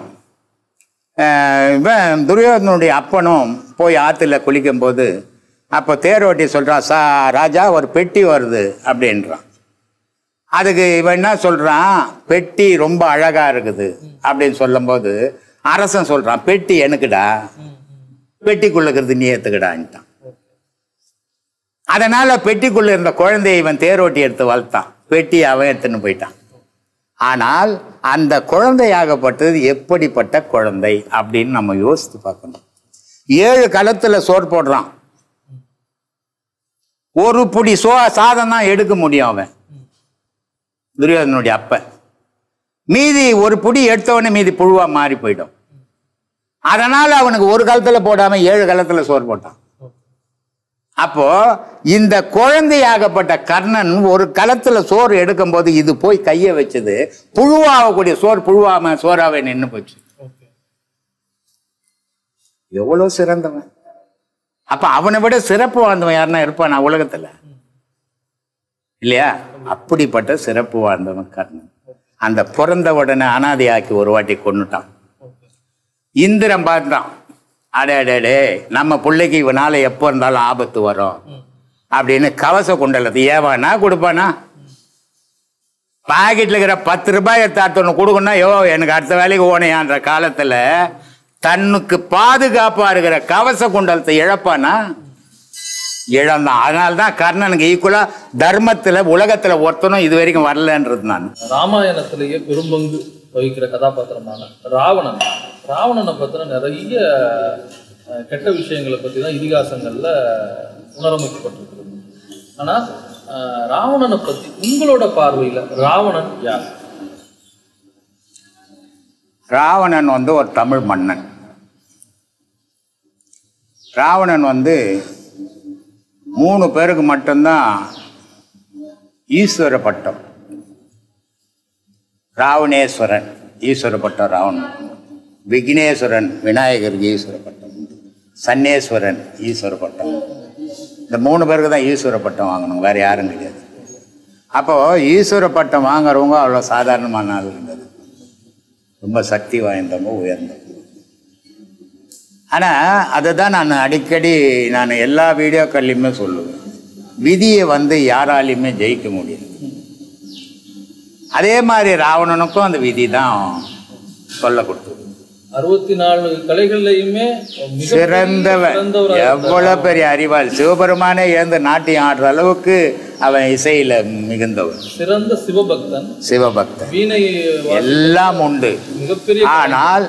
இவன் துரியோதனுடைய அப்பனும் போய் ஆற்றுல குளிக்கும்போது அப்போ தேரோட்டி சொல்கிறான் சா ராஜா ஒரு பெட்டி வருது அப்படின்றான். அதுக்கு இவன் என்ன சொல்கிறான் பெட்டி ரொம்ப அழகாக இருக்குது அப்படின்னு சொல்லும்போது அரசன் சொல்கிறான் பெட்டி எனக்குடா. பெட்டிக்குள்ள இருக்கிறது நீ ஏற்றுக்கடான்ட்டான் அதனால பெட்டிக்குள்ள இருந்த குழந்தையை இவன் தேரோட்டி எடுத்து வளர்த்தான். பெட்டி அவன் எடுத்துன்னு போயிட்டான். ஆனால் அந்த குழந்தையாகப்பட்டது எப்படிப்பட்ட குழந்தை அப்படின்னு நம்ம யோசித்து பார்க்கணும். ஏழு களத்துல சோறு போடுறான். ஒரு புடி சோ சாதம் தான் எடுக்க முடியும் அவன். துரியோதனுடைய அப்பன் மீதி ஒரு புடி எடுத்தவொடனே மீதி புழுவா மாறி போயிடும். அதனால அவனுக்கு ஒரு காலத்துல போடாம ஏழு காலத்துல சோறு போட்டான். அப்போ இந்த குழந்தையாகப்பட்ட கர்ணன் ஒரு களத்துல சோறு எடுக்கும்போது இது போய் கையை வச்சது புழுவாகக்கூடிய சோறு புழுவாம சோறாவே நின்று போச்சு. எவ்வளோ எவ்வளவு சிறந்தவன். அப்ப அவனை விட சிறப்பு வாழ்ந்தவன் யாருன்னா இருப்பான் உலகத்துல? இல்லையா? அப்படிப்பட்ட சிறப்பு வாழ்ந்தவன் கர்ணன் அந்த பிறந்த உடனே அனாதையாக்கி ஒரு வாட்டி கொன்னுட்டான். இந்திரம் இந்திரன் பார்த்தான். அடே அடே நம்ம பிள்ளைக்கு இவனால எப்போ இருந்தாலும் ஆபத்து வரும். அப்படின்னு கவச குண்டலத்தை ஏவானா கொடுப்பானா? பாக்கெட்டில் இருக்கிற பத்து ரூபாய் எடுத்து கொடுக்கணும் யோ எனக்கு அடுத்த வேலைக்கு ஓனையான்ற காலத்தில் தன்னுக்கு பாதுகாப்பாக இருக்கிற கவச குண்டலத்தை இழப்பானா? இழந்தான் அதனால தான் கர்ணனுக்கு ஈக்குவலா தர்மத்துல உலகத்துல ஒருத்தனும் இது வரைக்கும் வரலன்றது நான். ராமாயணத்திலேயே பெரும்பங்கு வகிக்கிற கதாபாத்திரமான ராவணன். ராவணனை பத்தின நிறைய கெட்ட விஷயங்களை பத்தி தான் இதிகாசங்கள்ல உணரமைக்கப்பட்டிருக்கிறது. ஆனா அஹ், ராவணனை பத்தி உங்களோட பார்வையில ராவணன் யார்? ராவணன் வந்து ஒரு தமிழ் மன்னன். ராவணன் வந்து மூணு பேருக்கு மட்டும்தான் ஈஸ்வர பட்டம். ராவணேஸ்வரன் ஈஸ்வர பட்டம் ராவணன். விக்னேஸ்வரன் விநாயகருக்கு ஈஸ்வர பட்டம். சன்னேஸ்வரன் ஈஸ்வர பட்டம். இந்த மூணு பேருக்கு தான் ஈஸ்வர பட்டம் வாங்கணும் வேறு யாரும் கிடையாது. அப்போது ஈஸ்வர பட்டம் வாங்குறவங்க அவ்வளோ சாதாரணமான ஆள் இருந்தது ரொம்ப சக்தி வாய்ந்தவங்க உயர்ந்தவங்க. ஆனால் அதை தான் நான் அடிக்கடி நான் எல்லா வீடியோக்கள்லையுமே சொல்லுவேன். விதியை வந்து யாராலையுமே ஜெயிக்க முடியாது. அதே மாதிரி ராவணனுக்கும் அந்த விதி தான் சொல்ல கொடுத்தது. அறுபத்தி நாலு கலைகள்லையுமே சிறந்தவன். எவ்வளவு பெரிய அறிவாள். சிவபெருமானே எழுந்து நாட்டியம் ஆடுற அளவுக்கு அவன் இசையில மிகுந்தவன். சிறந்த சிவபக்தன். சிவபக்தன். எல்லாம் உண்டு. ஆனால்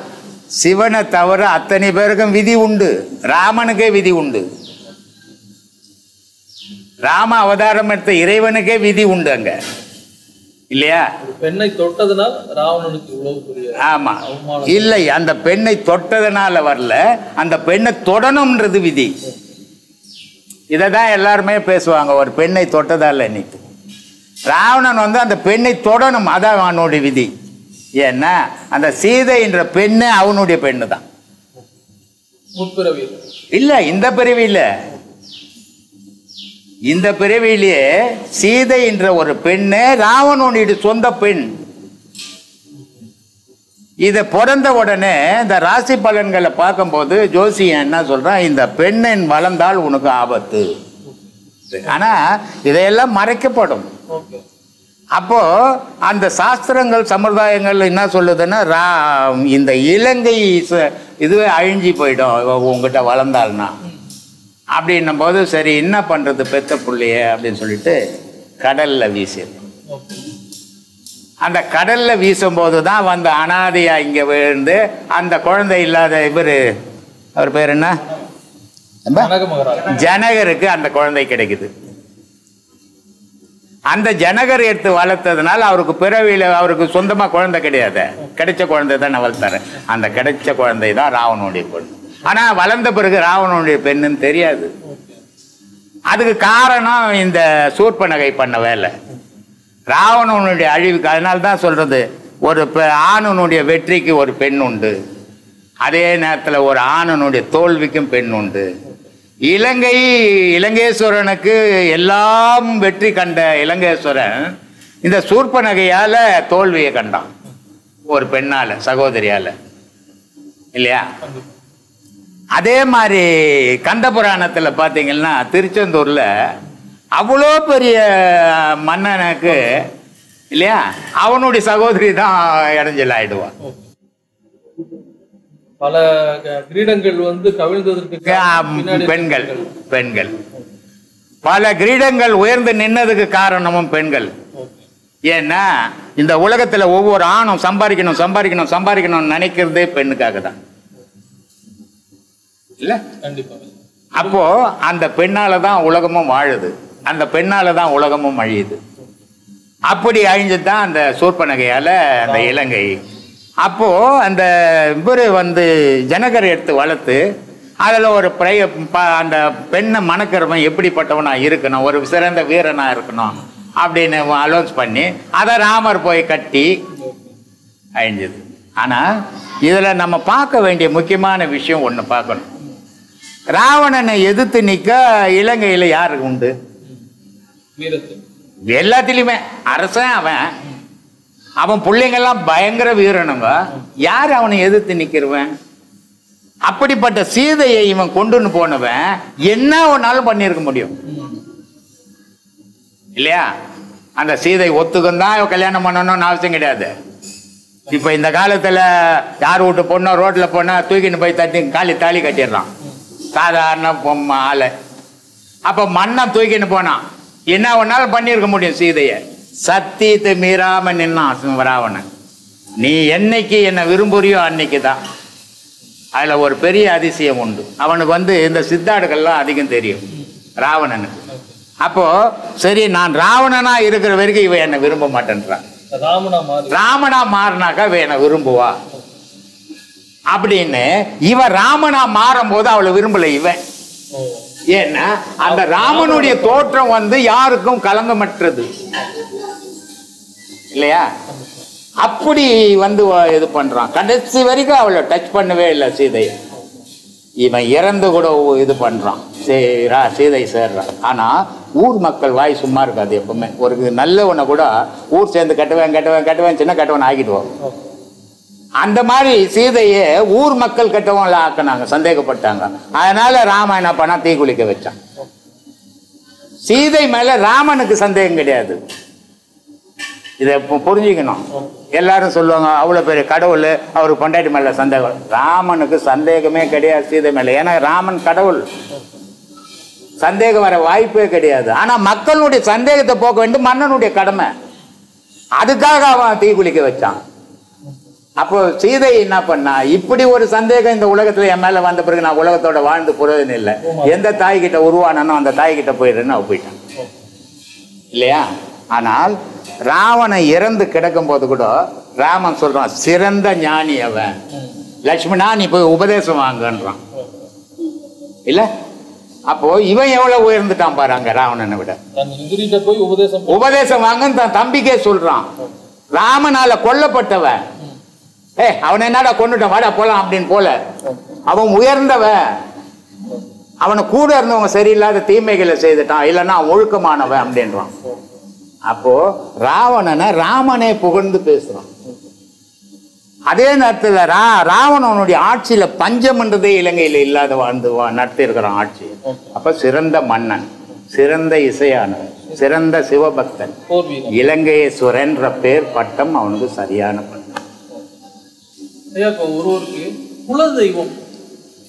சிவனை தவிர அத்தனை பேருக்கும் விதி உண்டு. ராமனுக்கே விதி உண்டு. ராம அவதாரம் எடுத்த இறைவனுக்கே விதி உண்டு அங்க. இல்லையா? பெண்ணை தொட்டதனால் ராவணனுக்கு இவ்வளவு ஆமா. இல்லை அந்த பெண்ணை தொட்டதனால வரல. அந்த பெண்ணை தொடணும்ன்றது விதி. இதை தான் எல்லாருமே பேசுவாங்க ஒரு பெண்ணை தொட்டதால இன்னைக்கு ராவணன் வந்து அந்த பெண்ணை தொடணும் அதான் அவனுடைய விதி. ஏன்னா அந்த சீதை என்ற பெண்ணு அவனுடைய பெண்ணு தான் இல்ல இந்த பிறவியில. இந்த பிறவியிலேயே சீதை என்ற ஒரு பெண்ணு ராவணனுடைய சொந்த பெண். இதை பிறந்த உடனே இந்த ராசி பலன்களை பார்க்கும்போது ஜோசியன் என்ன சொல்றான் இந்த பெண்ணின் வளர்ந்தால் உனக்கு ஆபத்து. ஆனா இதையெல்லாம் மறைக்கப்படும். ஓகே அப்போ அந்த சாஸ்திரங்கள் சம்பிரதாயங்கள் என்ன சொல்லுதுன்னா ரா இந்த இலங்கை ச- இதுவே அழிஞ்சு போயிடும் உங்ககிட்ட வளர்ந்தாள்னா. அப்படின்னும் போது சரி என்ன பண்றது பெத்த புள்ளைய அப்படின்னு சொல்லிட்டு கடல்ல வீசிடும் அந்த கடல்ல வீசும்போது தான் வந்து அனாதையா இங்க விழுந்து அந்த குழந்தை இல்லாத இவர் அவர் பேர் என்ன? ஜனகருக்கு அந்த குழந்தை கிடைக்குது. அந்த ஜனகர் எடுத்து வளர்த்ததுனால அவருக்கு பிறவியில் அவருக்கு சொந்தமாக குழந்தை கிடையாது. கிடைச்ச குழந்தை தான் வளர்த்தாரு அந்த கிடைச்ச குழந்தை தான் ராவணனுடைய பொண்ணு. ஆனால் வளர்ந்த பிறகு ராவணனுடைய பெண்ணுன்னு தெரியாது. அதுக்கு காரணம் இந்த சூர்பனகை பண்ண வேலை. ராவணனுடைய அழிவுக்கு அதனால தான் சொல்கிறது ஒரு ஆணனுடைய வெற்றிக்கு ஒரு பெண் உண்டு அதே நேரத்தில் ஒரு ஆணனுடைய தோல்விக்கும் பெண் உண்டு இலங்கை இலங்கேஸ்வரனுக்கு எல்லாம் வெற்றி கண்ட இலங்கேஸ்வரன் இந்த சூர்பனகையால தோல்வியை கண்டான். ஒரு பெண்ணால் சகோதரியால். இல்லையா? அதே மாதிரி கந்த புராணத்தில் பார்த்தீங்கன்னா திருச்செந்தூரில் அவ்வளோ பெரிய மன்னனுக்கு இல்லையா? அவனுடைய சகோதரி தான் இடைஞ்சல் ஆயிடுவான் பல கிரீடங்கள் வந்து கவிழ்ந்ததற்கு பெண்கள் பெண்கள். பல கிரீடங்கள் உயர்ந்து நின்னதுக்கு காரணமும் பெண்கள். ஏன்னா இந்த உலகத்துல ஒவ்வொரு ஆணும் சம்பாதிக்கணும் சம்பாதிக்கணும் சம்பாதிக்கணும்னு நினைக்கிறதே பெண்ணுக்காக தான். இல்ல? அப்போ அந்த பெண்ணால தான் உலகமும் வாழுது. அந்த பெண்ணால தான் உலகமும் அழியுது. அப்படி அழிஞ்சது தான் அந்த சூர்பனகையால அந்த இலங்கை அப்போ அந்த இவரு வந்து ஜனகர் எடுத்து வளர்த்து அதில் ஒரு பிரைய அந்த பெண்ணை மணக்கிறவன் எப்படிப்பட்டவனா இருக்கணும் ஒரு சிறந்த வீரனா இருக்கணும் அப்படின்னு அலோன்ஸ் பண்ணி அதை ராமர் போய் கட்டி அழிஞ்சது. ஆனா இதுல நம்ம பார்க்க வேண்டிய முக்கியமான விஷயம் ஒண்ணு பார்க்கணும். ராவணனை எதிர்த்து நிக்க இலங்கையில யாருக்கு உண்டு? எல்லாத்திலையுமே அரசன் அவன். அவன் பிள்ளைங்கெல்லாம் பயங்கர வீரனுங்க. யார் அவனை எதிர்த்து நிற்கிறவன் அப்படிப்பட்ட சீதையை இவன் கொண்டுன்னு போனவன் என்ன ஒன்னாலும் பண்ணியிருக்க முடியும். இல்லையா? அந்த சீதை ஒத்துக்கும் தான் கல்யாணம் பண்ணணும்னு அவசியம் கிடையாது. இப்ப இந்த காலத்துல யார் வீட்டு பொண்ணோ ரோட்ல போனால் தூக்கின்னு போய் தட்டி காலி தாலி கட்டிடுறான். சாதாரண பொம்மை ஆளு. அப்ப மண்ணை தூக்கின்னு போனான். என்ன ஒன்னாலும் பண்ணியிருக்க முடியும் சீதையை? சத்தியத்தை மீறாம நின்னான் ராவணன் நீ என்னைக்கு என்ன விரும்புறியோ அன்னைக்கு தான் அதுல ஒரு பெரிய அதிசயம் உண்டு. அவனுக்கு வந்து இந்த சித்தாடுகள்லாம் அதிகம் தெரியும். ராவணனுக்கு. அப்போ சரி நான் ராவணனா இருக்கிற வரைக்கும் இவன் என்னை விரும்ப மாட்டேன்றான். ராமனா மாறி ராமனா மாறினாக்கா இவ என்னை விரும்புவா? அப்படின்னு இவன் ராமனா மாறும் போது அவளை விரும்பல இவன். ஏன்னா அந்த ராமனுடைய தோற்றம் வந்து யாருக்கும் கலங்கமற்றது. இல்லையா? அப்படி வந்து இது பண்றான். கடைசி வரைக்கும் அவளை டச் பண்ணவே இல்லை சீதையை இவன் இறந்து கூட இது பண்றான். சேரா சீதை சேர்றான் ஆனா ஊர் மக்கள் வாய் சும்மா இருக்காது எப்பவுமே. ஒரு நல்லவனை கூட ஊர் சேர்ந்து கட்டுவேன் கட்டுவேன் கட்டுவேன் சின்ன கட்டுவன் ஆகிடுவான். அந்த மாதிரி சீதையை ஊர் மக்கள் கட்டவங்கள ஆக்கினாங்க சந்தேகப்பட்டாங்க. அதனால ராம என்ன பண்ணா தீ குளிக்க வச்சான். சீதை மேல ராமனுக்கு சந்தேகம் கிடையாது. இதை புரிஞ்சுக்கணும். எல்லாரும் சொல்லுவாங்க அவ்வளோ பெரிய கடவுள் அவர் பொண்டாட்டி மேல சந்தேகம். ராமனுக்கு சந்தேகமே கிடையாது சீதை மேல. ஏன்னா ராமன் கடவுள். சந்தேகம் வர வாய்ப்பே கிடையாது. ஆனா மக்களுடைய சந்தேகத்தை போக்க வேண்டும் மன்னனுடைய கடமை. அதுக்காக அவன் தீ குளிக்க வச்சான். அப்போ சீதை என்ன பண்ணா இப்படி ஒரு சந்தேகம் இந்த உலகத்துல என் மேல வந்த பிறகு நான் உலகத்தோட வாழ்ந்து புரோஜனம் இல்லை. எந்த தாய் கிட்ட உருவானனோ அந்த தாய் கிட்ட போயிடுறேன்னு அவ போயிட்டான். இல்லையா? ஆனால் ராவணன் இறந்து கிடக்கும் போது கூட ராமன் சொல்றான் சிறந்த ஞானி அவன். லட்சுமணா நீ போய் உபதேசம் வாங்கன்றான். இல்ல? அப்போ இவன் எவ்வளவு உயர்ந்துட்டான் பாரு அங்க ராவணனை விட. போய் உபதேசம் உபதேசம் வாங்கன்னு தன் தம்பிக்கே சொல்றான். ராமனால கொல்லப்பட்டவன். ஏ அவனை என்னடா கொண்டுட்டான் வாடா போலாம் அப்படின்னு போல. அவன் உயர்ந்தவன். அவனை கூட இருந்தவங்க சரியில்லாத தீமைகளை செய்துட்டான். இல்லைன்னா ஒழுக்கமானவன் அப்படின்றான். அப்போ ராவணனை ராமனே புகழ்ந்து பேசுறான். அதே நேரத்துல ரா ராவணனுடைய ஆட்சியில பஞ்சம்ன்றதே இலங்கையில இல்லாத வாழ்ந்து வா- நடத்தி இருக்கிறான் ஆட்சி. அப்ப சிறந்த மன்னன் சிறந்த இசையானவன் சிறந்த சிவபக்தன் இலங்கையேஸ்வரன்ற பேர் பட்டம் அவனுக்கு சரியான பட்டம். ஒருவருக்கு குலதெய்வம்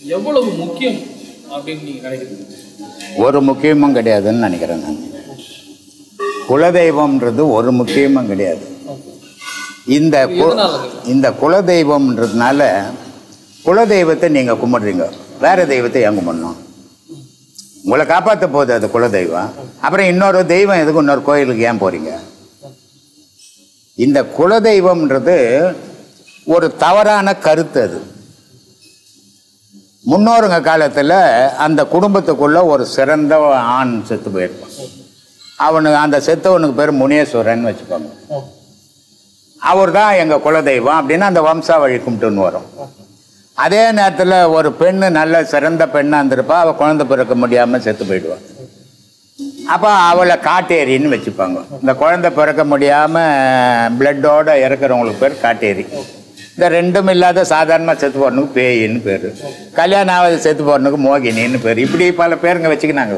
எவ்வளவு முக்கியம் அப்படின்னு நீங்க நினைக்கிறீங்க? ஒரு முக்கியமும் கிடையாதுன்னு நினைக்கிறேன் நான். குலதெய்வம்ன்றது ஒரு முக்கியமும் கிடையாது. இந்த? இந்த குலதெய்வம்ன்றதுனால குலதெய்வத்தை நீங்க கும்பிடுறீங்க. வேற தெய்வத்தை ஏன் கும்பிடணும்? உங்களை காப்பாற்ற போகுது அது குலதெய்வம். அப்புறம் இன்னொரு தெய்வம் எதுக்கு இன்னொரு கோயிலுக்கு ஏன் போறீங்க? இந்த குலதெய்வம்ன்றது ஒரு தவறான கருத்து அது. முன்னோருங்க காலத்தில் அந்த குடும்பத்துக்குள்ள ஒரு சிறந்த ஆண் செத்து போயிருப்பான். அவனுக்கு அந்த செத்தவனுக்கு பேர் முனேஸ்வரன் வச்சுக்கோங்க. அவர் தான் எங்கள் குலதெய்வம் அப்படின்னு அந்த வம்சாவழி கும்பிட்டுன்னு வரும். அதே நேரத்தில் ஒரு பெண்ணு நல்ல சிறந்த பெண்ணாக இருந்திருப்பா அவள் குழந்தை பிறக்க முடியாமல் செத்து போயிடுவாள் அப்போ அவளை காட்டேரின்னு வச்சுப்பாங்க. இந்த குழந்தை பிறக்க முடியாமல் பிளட்டோடு இறக்குறவங்களுக்கு பேர் காட்டேரி. இந்த ரெண்டும் இல்லாத சாதாரணமாக செத்து போகிறனுக்கு பேயின்னு பேர். கல்யாணம் ஆகாத செத்து போகிறனுக்கு மோகினின்னு பேர். இப்படி பல பேருங்க வச்சுக்கினாங்க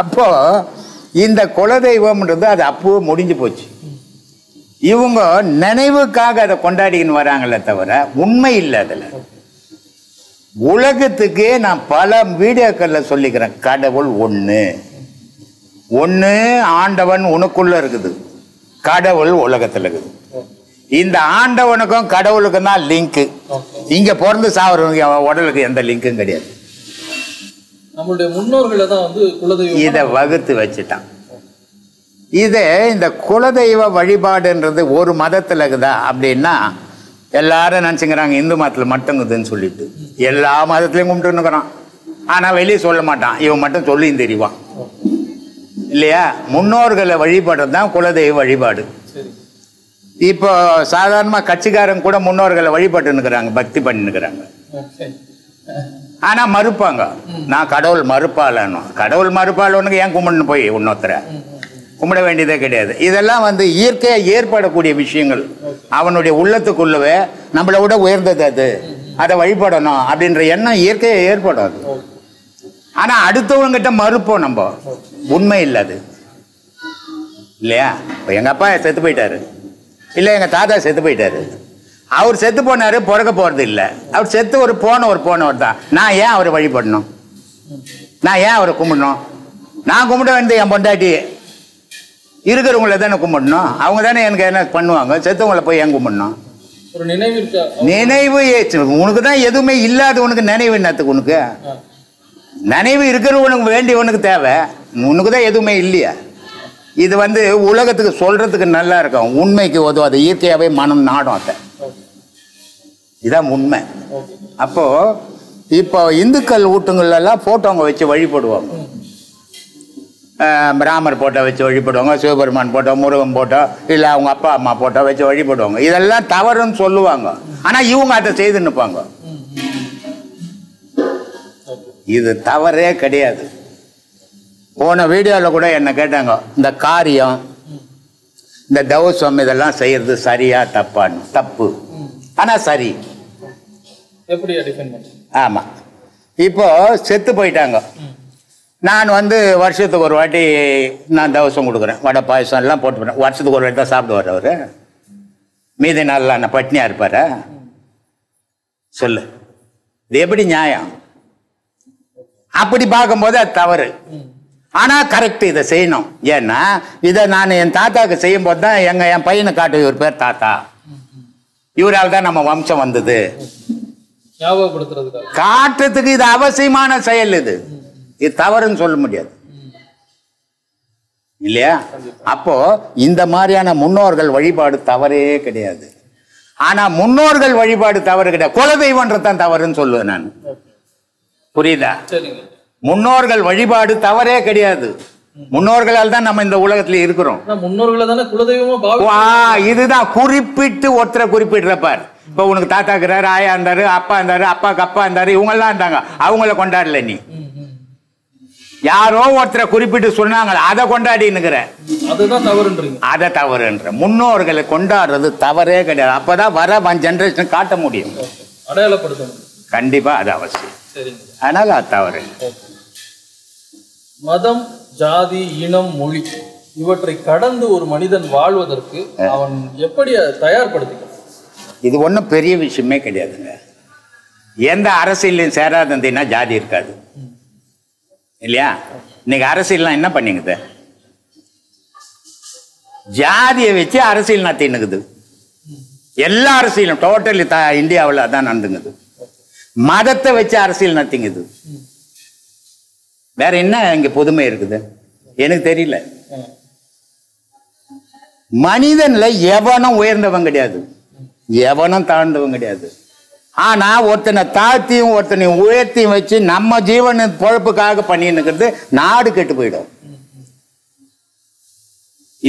அப்போ இந்த குலதெய்வம்ன்றது அது அப்போ முடிஞ்சு போச்சு. இவங்க நினைவுக்காக அதை கொண்டாடிக்கின்னு வராங்களே தவிர உண்மை இல்லை அதில். உலகத்துக்கே நான் பல வீடியோக்களில் சொல்லிக்கிறேன் கடவுள் ஒன்று ஒன்று ஆண்டவன் உனக்குள்ள இருக்குது. கடவுள் உலகத்தில் இருக்குது. இந்த ஆண்டவனுக்கும் கடவுளுக்கும் தான் லிங்க்கு இங்க பிறந்து சாவறவங்க உடலுக்கு எந்த லிங்க்கும் கிடையாது. நம்மளுடைய முன்னோர்களை தான் வந்து குலதெய்வம் இதை வகுத்து வச்சுட்டான். இது இந்த குலதெய்வ வழிபாடுன்றது ஒரு மதத்தில் இருக்குதா? அப்படின்னா எல்லாரும் நினச்சிக்கிறாங்க இந்து மதத்தில் மட்டும் இருக்குதுன்னு சொல்லிட்டு. எல்லா மதத்துலையும் கும்பிட்டுன்னுக்குறான் ஆனால் வெளியே சொல்ல மாட்டான். இவன் மட்டும் சொல்லியும் தெரிவான். இல்லையா? முன்னோர்களை வழிபடுறது தான் குலதெய்வ வழிபாடு. இப்போ சாதாரணமாக கட்சிக்காரங்க கூட முன்னோர்களை வழிபட்டுன்னுக்குறாங்க பக்தி பண்ணின்னுக்குறாங்க ஆனால் மறுப்பாங்க. நான் கடவுள் மறுப்பாளனும் கடவுள் மறுப்பாளனுக்கு ஏன் கும்பிடணும் போய் இன்னொருத்தரை? கும்பிட வேண்டியதே கிடையாது. இதெல்லாம் வந்து இயற்கையாக ஏற்படக்கூடிய விஷயங்கள். அவனுடைய உள்ளத்துக்குள்ளவே நம்மளை விட உயர்ந்தது அது. அதை வழிபடணும் அப்படின்ற எண்ணம் இயற்கையாக ஏற்படும் அது. ஆனால் அடுத்தவங்ககிட்ட மறுப்போம் நம்ம. உண்மை இல்லை அது. இல்லையா? இப்போ எங்கள் அப்பா செத்து போயிட்டாரு. இல்லை எங்கள் தாத்தா செத்து போயிட்டாரு. அவர் செத்து போனாரு பிறக்க போகிறது இல்லை. அவர் செத்து ஒரு போனவர் போனவர் தான். நான் ஏன் அவரை வழிபடணும்? நான் ஏன் அவரை கும்பிடணும்? நான் கும்பிட வேண்டியது என் பொண்டாட்டி. இருக்கிறவங்கள தானே கும்பிடணும்? அவங்க தானே எனக்கு என்ன பண்ணுவாங்க? செத்தவங்கள போய் ஏன் கும்பிடணும்? ஒரு நினைவு உனக்கு தான் எதுவுமே இல்லாத உனக்கு நினைவு என்னத்துக்கு உனக்கு? நினைவு இருக்கிறவனுக்கு வேண்டியவனுக்கு தேவை. உனக்கு தான் எதுவுமே இல்லையா. இது வந்து உலகத்துக்கு சொல்றதுக்கு நல்லா இருக்கும். உண்மைக்கு உதவாது இயற்கையாகவே மனம் நாடும் அதை. இதுதான் உண்மை. அப்போது அப்போ இப்போ இந்துக்கள் வீட்டுங்கள்ல எல்லாம் போட்டோங்க வச்சு வழிபடுவாங்க. ராமர் போட்டோ வச்சு வழிபடுவாங்க சிவபெருமான் போட்டோ முருகன் போட்டோ இல்லை அவங்க அப்பா அம்மா போட்டோ வச்சு வழிபடுவாங்க. இதெல்லாம் தவறுன்னு சொல்லுவாங்க. ஆனால் இவங்க அதை செய்து நிற்பாங்க இது தவறே கிடையாது. போன வீடியோவில் கூட என்னை கேட்டாங்க இந்த காரியம் இந்த தவசம் இதெல்லாம் செய்யறது சரியா தப்பான்னு. தப்பு. ஆனால் சரி. எப்படி டிஃபைன் பண்ணுறீங்க ஆமாம் இப்போ செத்து போயிட்டாங்க. நான் வந்து வருஷத்துக்கு ஒரு வாட்டி நான் தவசம் கொடுக்குறேன். வடை பாயசம் எல்லாம் போட்டு வருஷத்துக்கு ஒரு வாட்டி தான் சாப்பிடுவார் அவர். மீதி நாளில் நான் பட்னியாக இருப்பார். சொல்லு. இது எப்படி நியாயம்? அப்படி பார்க்கும்போது அது தவறு. ஆனால் கரெக்ட் இதை செய்யணும். ஏன்னா இதை நான் என் தாத்தாவுக்கு செய்யும்போது தான் எங்கள் என் பையனை காட்டு இவர் பேர் தாத்தா. இவரால் தான் நம்ம வம்சம் வந்தது. ஞாபகப்படுத்துறதுக்காக. காட்டுறதுக்கு இது அவசியமான செயல் இது. இது தவறுன்னு சொல்ல முடியாது. இல்லையா? அப்போ இந்த மாதிரியான முன்னோர்கள் வழிபாடு தவறே கிடையாது. ஆனா முன்னோர்கள் வழிபாடு தவறு கிடையாது. குலதெய்வன்றது தான் தவறுன்னு சொல்லுவேன் நான். புரியுதா? முன்னோர்கள் வழிபாடு தவறே கிடையாது. முன்னோர்களால் தான் நம்ம இந்த உலகத்துல இருக்கிறோம். முன்னோர்களை இதுதான் குறிப்பிட்டு ஒருத்தரை குறிப்பிடுறப்பார். இப்போ உனக்கு தாத்தா இருக்கிறாரு ஆயா இருந்தாரு அப்பா இருந்தாரு அப்பாக்கு அப்பா இருந்தாரு இவங்கெல்லாம் இருந்தாங்க. அவங்கள கொண்டாடல நீ. யாரோ ஒருத்தரை குறிப்பிட்டு சொன்னாங்க அதை தவறுன்றீங்க. அதை தவறுன்ற. முன்னோர்களை கொண்டாடுறது தவறே கிடையாது. அப்பதான் வர ஒன் ஜென்ரேஷன் காட்ட முடியும். கண்டிப்பா அது அவசியம். அதனால அது தவறு. மதம் ஜாதி இனம் மொழி இவற்றை கடந்து ஒரு மனிதன் வாழ்வதற்கு அவன் எப்படி அதை தயார்படுத்திக்கிறான் இது ஒன்றும் பெரிய விஷயமே கிடையாதுங்க. எந்த அரசியலையும் சேராதந்தின்னா ஜாதி இருக்காது. இல்லையா? இன்னைக்கு அரசியல்லாம் என்ன பண்ணிங்குது ஜாதியை வச்சு அரசியல் நடத்தினுக்குது எல்லா அரசியலும் டோட்டலி த இந்தியாவில் அதான் நடந்துங்குது. மதத்தை வச்சு அரசியல் நடத்திங்குது. வேற என்ன இங்க புதுமை இருக்குது? எனக்கு தெரியல. மனிதன்ல எவனும் உயர்ந்தவன் கிடையாது. எவனும் தாழ்ந்தவன் கிடையாது. ஆனா ஒருத்தனை தாழ்த்தியும் ஒருத்தனை உயர்த்தியும் வச்சு நம்ம ஜீவன பொழப்புக்காக பண்ணின்னுக்கிறது நாடு கெட்டு போயிடும்.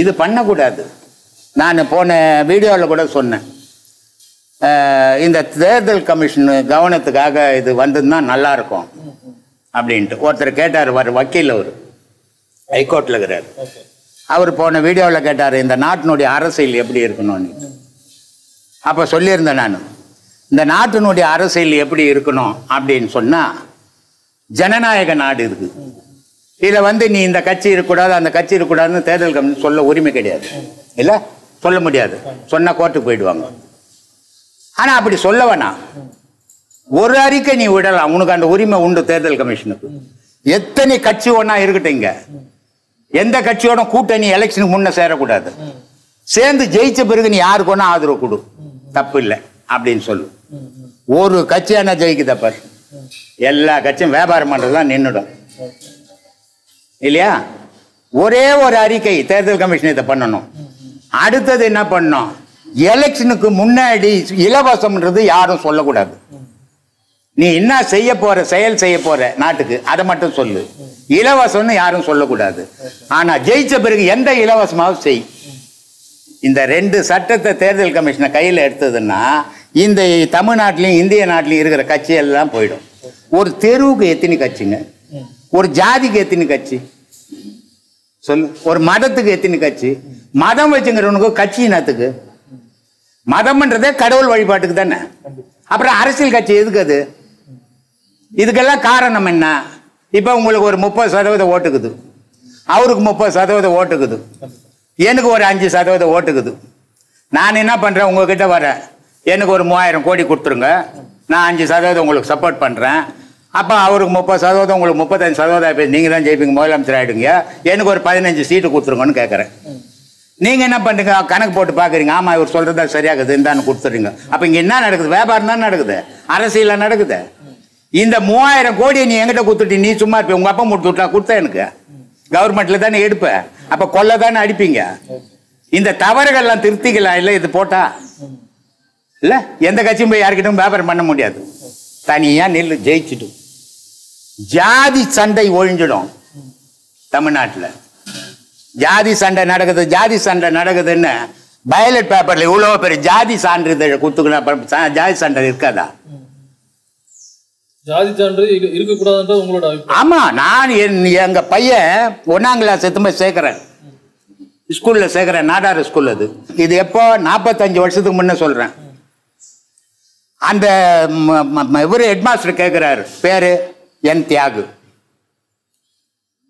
இது பண்ணக்கூடாது. நான் போன வீடியோவில் கூட சொன்னேன். இந்த தேர்தல் கமிஷன் கவனத்துக்காக இது வந்ததுன்னா நல்லா இருக்கும் அப்படின்ட்டு. ஒருத்தர் கேட்டார் வர வக்கீல் அவர். ஹைகோர்ட்டில் இருக்கிறார். அவர் போன வீடியோவில் கேட்டார் இந்த நாட்டினுடைய அரசியல் எப்படி இருக்கணும்னு? அப்போ சொல்லியிருந்தேன் நான் இந்த நாட்டினுடைய அரசியல் எப்படி இருக்கணும் அப்படின்னு சொன்னால் ஜனநாயக நாடு இருக்கு. இதில் வந்து நீ இந்த கட்சி இருக்கக்கூடாது அந்த கட்சி இருக்கக்கூடாதுன்னு தேர்தல் கமிஷன் சொல்ல உரிமை கிடையாது. இல்லை? சொல்ல முடியாது. சொன்னால் கோர்ட்டுக்கு போயிடுவாங்க. ஆனால் அப்படி சொல்ல வேணாம். ஒரு அறிக்கை நீ விடலாம். உனக்கு அந்த உரிமை உண்டு தேர்தல் கமிஷனுக்கு. எத்தனை கட்சி ஒன்றா இருக்கட்டும் எந்த கட்சியோட கூட்டணி எலெக்ஷனுக்கு முன்ன சேரக்கூடாது. சேர்ந்து ஜெயிச்ச பிறகு நீ யாருக்கு ஒன்றா ஆதரவு கொடு. தப்பு இல்லை அப்படின்னு சொல்லு. ஒரு கட்சியான ஜெயிக்குதா பாரு. எல்லா கட்சியும் வியாபாரம் பண்றதுலாம் நின்றுடும் இல்லையா? ஒரே ஒரு அறிக்கை தேர்தல் கமிஷன் இதை பண்ணணும். அடுத்தது என்ன பண்ணணும்? எலெக்ஷனுக்கு முன்னாடி இலவசம்ன்றது யாரும் சொல்லக்கூடாது. நீ என்ன செய்ய போற செயல் செய்ய போற நாட்டுக்கு அதை மட்டும் சொல்லு. இலவசம்னு யாரும் சொல்லக்கூடாது. ஆனா ஜெயிச்ச பிறகு எந்த இலவசமாவது செய். இந்த ரெண்டு சட்டத்தை தேர்தல் கமிஷனை கையில் எடுத்ததுன்னா இந்த தமிழ்நாட்டிலையும் இந்திய நாட்டிலையும் இருக்கிற கட்சியெல்லாம் போயிடும். ஒரு தெருவுக்கு எத்தனை கட்சிங்க? ஒரு ஜாதிக்கு எத்தனை கட்சி? சொல்லு. ஒரு மதத்துக்கு எத்தனை கட்சி? மதம் வச்சுங்கிறவனுக்கு கட்சி இனத்துக்கு மதம்ன்றதே கடவுள் வழிபாட்டுக்கு தானே? அப்புறம் அரசியல் கட்சி எதுக்கு அது? இதுக்கெல்லாம் காரணம் என்ன? இப்போ உங்களுக்கு ஒரு முப்பது சதவீதம் ஓட்டுக்குது. அவருக்கு முப்பது சதவீதம் ஓட்டுக்குது. எனக்கு ஒரு அஞ்சு சதவீதம் ஓட்டுக்குது. நான் என்ன பண்ணுறேன் உங்ககிட்ட வரேன். எனக்கு ஒரு மூவாயிரம் கோடி கொடுத்துருங்க. நான் அஞ்சு சதவீதம் உங்களுக்கு சப்போர்ட் பண்ணுறேன் அப்போ அவருக்கு முப்பது சதவீதம் உங்களுக்கு முப்பத்தஞ்சு சதவீதம் பேர் நீங்கள் தான் ஜெயிப்பீங்க முதலமைச்சர் ஆகிடுங்க எனக்கு ஒரு பதினஞ்சு சீட்டு கொடுத்துருங்கன்னு கேட்குறேன் நீங்கள் என்ன பண்ணுறீங்க கணக்கு போட்டு பார்க்குறீங்க ஆமாம் இவர் சொல்கிறதா சரியாகுது இந்தான்னு கொடுத்துறீங்க. அப்போ இங்கே என்ன நடக்குது? வியாபாரம் தான் நடக்குது. அரசியலில் நடக்குது. இந்த மூவாயிரம் கோடியை நீ எங்கிட்ட கொடுத்துட்டு நீ சும்மா இருப்ப. உங்கள் அப்பா முடிச்சு விட்டா கொடுத்தா எனக்கு. கவர்மெண்ட்ல தானே எடுப்ப. அப்ப கொல்ல தானே அடிப்பீங்க. இந்த தவறுகள்லாம் திருத்திக்கலாம் இல்லை இது போட்டா? இல்லை? எந்த கட்சியும் போய் யாருக்கிட்டும் வியாபாரம் பண்ண முடியாது. தனியா நெல் ஜெயிச்சிடும் ஜாதி சண்டை ஒழிஞ்சிடும் தமிழ்நாட்டில். ஜாதி சண்டை நடக்குது ஜாதி சண்டை நடக்குதுன்னு பைலட் பேப்பர்ல இவ்வளோ பெரிய ஜாதி சான்றிதழ் குத்துக்கணும் ஜாதி சண்டை இருக்காதா? ஜாதி சான்று இருக்கக்கூடாதுன்ற உங்களோட ஆமா நான் என் எங்க பையன் ஒன்னாம் கிளாஸ் எத்துமே சேர்க்கிறேன். ஸ்கூலில் சேர்க்குறேன் நாடார் ஸ்கூல் அது. இது எப்போ? நாற்பத்தஞ்சு வருஷத்துக்கு முன்னே சொல்கிறேன் அந்த ம- ம- ஹெட்மாஸ்டர் கேட்குறாரு பேர் என் தியாகு.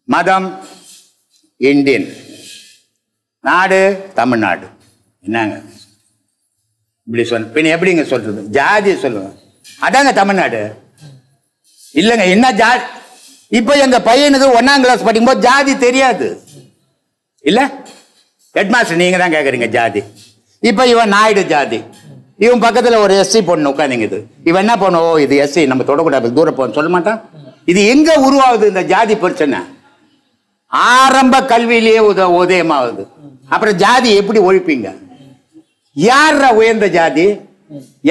மதம் இந்தியன். நாடு தமிழ்நாடு. என்னங்க? இப்படி சொன்ன பின்ன எப்படிங்க சொல்கிறது ஜாதி சொல்லுவேன் அதாங்க தமிழ்நாடு. இல்லைங்க என்ன ஜா இப்போ எங்க பையனுக்கு ஒன்னாம் கிளாஸ் படிக்கும்போது ஜாதி தெரியாது. இல்ல? ஹெட்மாஸ்டர் நீங்க தான் கேக்குறீங்க ஜாதி. இப்போ இவன் நாயுடு ஜாதி. இவன் பக்கத்துல ஒரு எஸ்சி பொண்ணு உட்காந்துங்குது இவன் என்ன பண்ணுவோ ஓ இது எஸ்சி நம்ம தொடக்கூடாது தூரம் போகணும் சொல்ல மாட்டான். இது எங்க உருவாகுது இந்த ஜாதி பிரச்சனை? ஆரம்ப கல்வியிலேயே உத உதயமாகுது. அப்புறம் ஜாதி எப்படி ஒழிப்பீங்க? யார உயர்ந்த ஜாதி?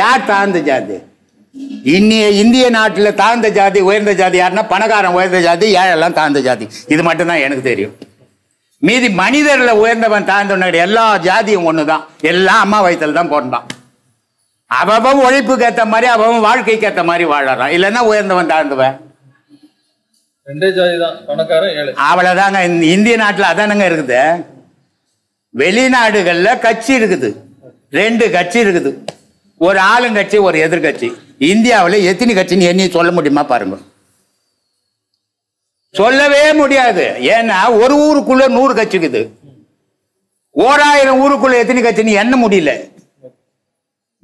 யார் தாழ்ந்த ஜாதி? இன்னிய இந்திய நாட்டில் தாழ்ந்த ஜாதி உயர்ந்த ஜாதி யாருன்னா பணக்காரன் உயர்ந்த ஜாதி ஏழெல்லாம் தாழ்ந்த ஜாதி. இது மட்டும்தான் எனக்கு தெரியும். மீதி மனிதர்ல உயர்ந்தவன் தாழ்ந்தவன். எல்லா ஜாதியும் ஒண்ணுதான். எல்லாம் அம்மா வயித்துல தான் பிறந்தான். அவன் உழைப்புக்கு ஏத்த மாதிரி அவன் வாழ்க்கைக்கு ஏத்த மாதிரி வாழறான். இல்லைன்னா உயர்ந்தவன் தாழ்ந்தவன். தான் இந்த இந்திய நாட்டில் அதானங்க இருக்குது? வெளிநாடுகள்ல கட்சி இருக்குது. ரெண்டு கட்சி இருக்குது. ஒரு ஆளுங்கட்சி ஒரு எதிர்கட்சி இந்தியாவில் எத்தனை கட்சின்னு எண்ணி சொல்ல முடியுமா பாருங்க. சொல்லவே முடியாது. ஏன்னா ஒரு ஊருக்குள்ள நூறு கட்சிக்குது ஓராயிரம் ஊருக்குள்ள எத்தனை கட்சின்னு எண்ண முடியல.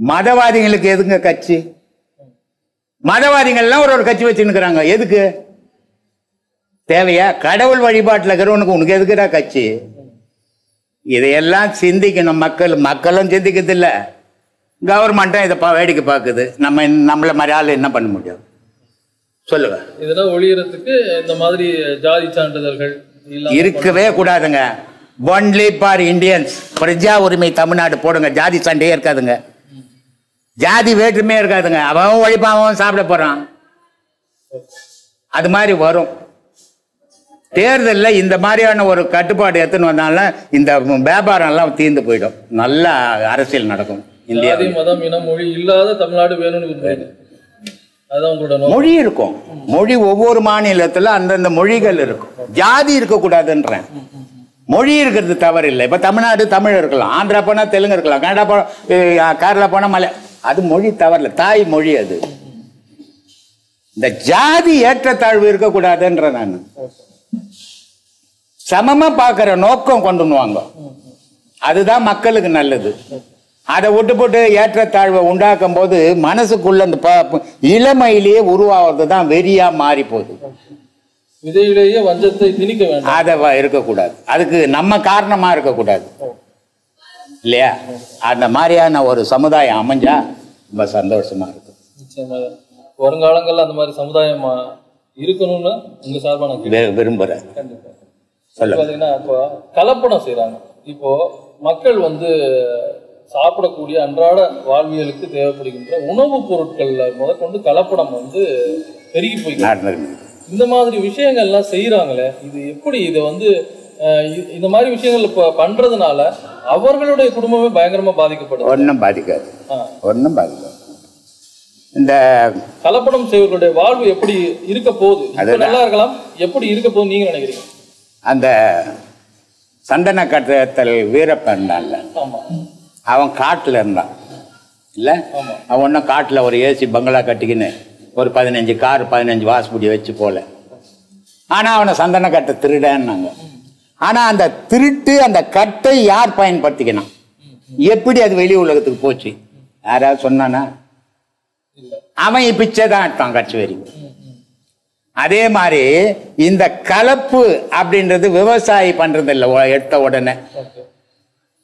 மதவாதிகளுக்கு எதுங்க கட்சி? மதவாதிகள்லாம் ஒரு ஒரு கட்சி வச்சுருக்கிறாங்க எதுக்கு? தேவையா? கடவுள் வழிபாட்டில் இருக்கிறவனுக்கு உனக்கு எதுக்குடா கட்சி? இதையெல்லாம் சிந்திக்கணும் மக்கள். மக்களும் சிந்திக்கிறது இல்லை கவர்மெண்ட்டும் இதை பா வேடிக்கை பார்க்குது. நம்ம நம்மள மாதிரி ஆள் என்ன பண்ண முடியும்? சொல்லுங்க. இதெல்லாம் ஒழியறதுக்கு இந்த மாதிரி ஜாதி சான்றிதழ்கள் இருக்கவே கூடாதுங்க. ஒன்லி ஃபார் இந்தியன்ஸ் பிரஜா உரிமை தமிழ்நாடு போடுங்க. ஜாதி சண்டையே இருக்காதுங்க. ஜாதி வேற்றுமையே இருக்காதுங்க. அவன் உழைப்பான் அவன் சாப்பிட போறான். அது மாதிரி வரும். தேர்தலில் இந்த மாதிரியான ஒரு கட்டுப்பாடு எடுத்துன்னு வந்தாலும் இந்த வியாபாரம் எல்லாம் தீர்ந்து போயிடும். நல்ல அரசியல் நடக்கும். இந்தியாவில் மதம் இனம் மொழி இல்லாத தமிழ்நாடு வேணும்னு மொழி இருக்கும். மொழி ஒவ்வொரு மாநிலத்துல அந்தந்த மொழிகள் இருக்கும். ஜாதி இருக்கக்கூடாதுன்றேன். மொழி இருக்கிறது தவறு இல்லை இப்ப தமிழ்நாடு தமிழ் இருக்கலாம். ஆந்திரா போனா தெலுங்கு இருக்கலாம். கனடா போ அஹ் கேரளா போனா மலை அது மொழி தவறில்ல. தாய் மொழி அது. இந்த ஜாதி ஏற்றத்தாழ்வு இருக்கக்கூடாதுன்ற நான். சமமா பார்க்கிற நோக்கம் கொண்டு வாங்க அதுதான் மக்களுக்கு நல்லது. அதை விட்டு போட்டு ஏற்றத்தாழ்வை உண்டாக்கும் போது மனசுக்குள்ள அந்த இளமையிலேயே உருவாகிறது தான் வெறியா மாறி போகுது விதையிலேயே வஞ்சத்தை திணிக்க வேண்டாம். அதை இருக்கக்கூடாது. அதுக்கு நம்ம காரணமா இருக்கக்கூடாது. இல்லையா? அந்த மாதிரியான ஒரு சமுதாயம் அமைஞ்சா ரொம்ப சந்தோஷமா இருக்கும். வருங்காலங்கள்ல அந்த மாதிரி சமுதாயம் இருக்கணும்னு உங்க சார்பா நான் விரும்புறேன். பாத்தீங்கன்னா இப்போ கலப்படம் செய்றாங்க. இப்போ மக்கள் வந்து சாப்பிடக்கூடிய அன்றாட வாழ்வியலுக்கு தேவைப்படுகின்ற உணவுப் பொருட்கள்ல முதற்கொண்டு கலப்படம் வந்து பெருகி போய் இந்த மாதிரி விஷயங்கள்லாம் செய்யறாங்களே இது எப்படி இதை வந்து இந்த மாதிரி விஷயங்கள் இப்ப பண்றதுனால அவர்களுடைய குடும்பமே பயங்கரமா பாதிக்கப்படுது. ஒன்றும் பாதிக்காது. ஒன்றும் பாதிக்காது. இந்த கலப்படம் செய்வர்களுடைய வாழ்வு எப்படி இருக்க போகுது? அதுதான். நல்லா இருக்கலாம். எப்படி இருக்க போகுது நீங்க நினைக்கிறீங்க? அந்த சந்தன கட்டத்தல் வீரப்பன்ல ஆமா. அவன் காட்டில் இருந்தான். இல்லை? அவன் ஒன்றும் காட்டில் ஒரு ஏசி பங்களா கட்டிக்கின்னு ஒரு பதினஞ்சு கார் பதினஞ்சு வாசுபடி வச்சு போல. ஆனால் அவனை சந்தன கட்டை திருடன்னாங்க. ஆனால் அந்த திருட்டு அந்த கட்டை யார் பயன்படுத்திக்கணும் எப்படி அது வெளி உலகத்துக்கு போச்சு? யாராவது சொன்னானா? அவன் பிச்சை தான் எடுத்தான் கட்சி வரைக்கும் அதே மாதிரி இந்த கலப்பு அப்படின்றது விவசாயி பண்றது இல்லை எடுத்த உடனே.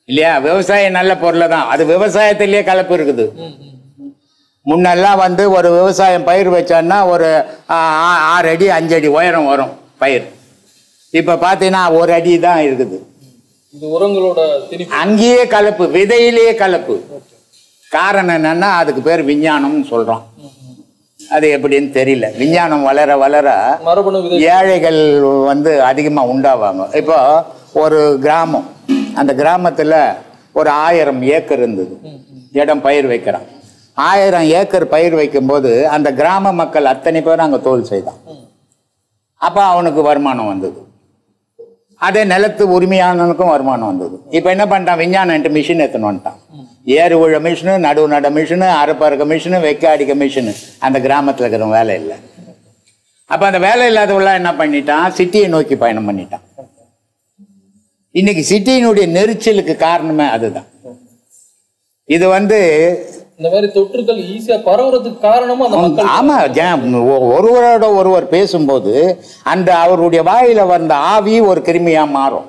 இல்லையா? விவசாயம் நல்ல பொருளை தான். அது விவசாயத்திலேயே கலப்பு இருக்குது. முன்னெல்லாம் வந்து ஒரு விவசாயம் பயிர் வச்சான்னா ஒரு ஆறு அடி அஞ்சு அடி உயரம் வரும் பயிர். இப்போ பார்த்தீங்கன்னா ஒரு அடி தான் இருக்குது. உரங்களோட அங்கேயே கலப்பு விதையிலேயே கலப்பு. காரணம் என்னன்னா அதுக்கு பேர் விஞ்ஞானம்னு சொல்றோம். அது எப்படின்னு தெரியல. விஞ்ஞானம் வளர வளர ஏழைகள் வந்து அதிகமாக உண்டாவாங்க. இப்போ ஒரு கிராமம். அந்த கிராமத்தில் ஒரு ஆயிரம் ஏக்கர் இருந்தது. இடம் பயிர் வைக்கிறான். ஆயிரம் ஏக்கர் பயிர் வைக்கும்போது அந்த கிராம மக்கள் அத்தனை பேரும் அங்கே தொழில் செய்தான். அப்போ அவனுக்கு வருமானம் வந்தது. அதே நிலத்து உரிமையானவனுக்கும் வருமானம் வந்தது. இப்போ என்ன பண்ணிட்டான் விஞ்ஞானம்ட்டு மிஷின் எடுத்துன்னு வந்துட்டான். ஏறு உழ மிஷினு நடுவு நட மிஷினு அறுப்பறுக்க மிஷினு வெக்க அடிக்க மிஷினு அந்த கிராமத்தில் இருக்கிற வேலை இல்லை. அப்போ அந்த வேலை இல்லாதவெல்லாம் என்ன பண்ணிட்டான்? சிட்டியை நோக்கி பயணம் பண்ணிட்டான். இன்னைக்கு சிட்டியினுடைய நெரிச்சலுக்கு காரணமே அதுதான். இது வந்து இந்த மாதிரி தொற்றுகள் ஈஸியா பரவுறதுக்கு காரணமும் ஆமா ஒருவரோட ஒருவர் பேசும்போது அந்த அவருடைய வாயில வந்த ஆவி ஒரு கிருமியா மாறும்.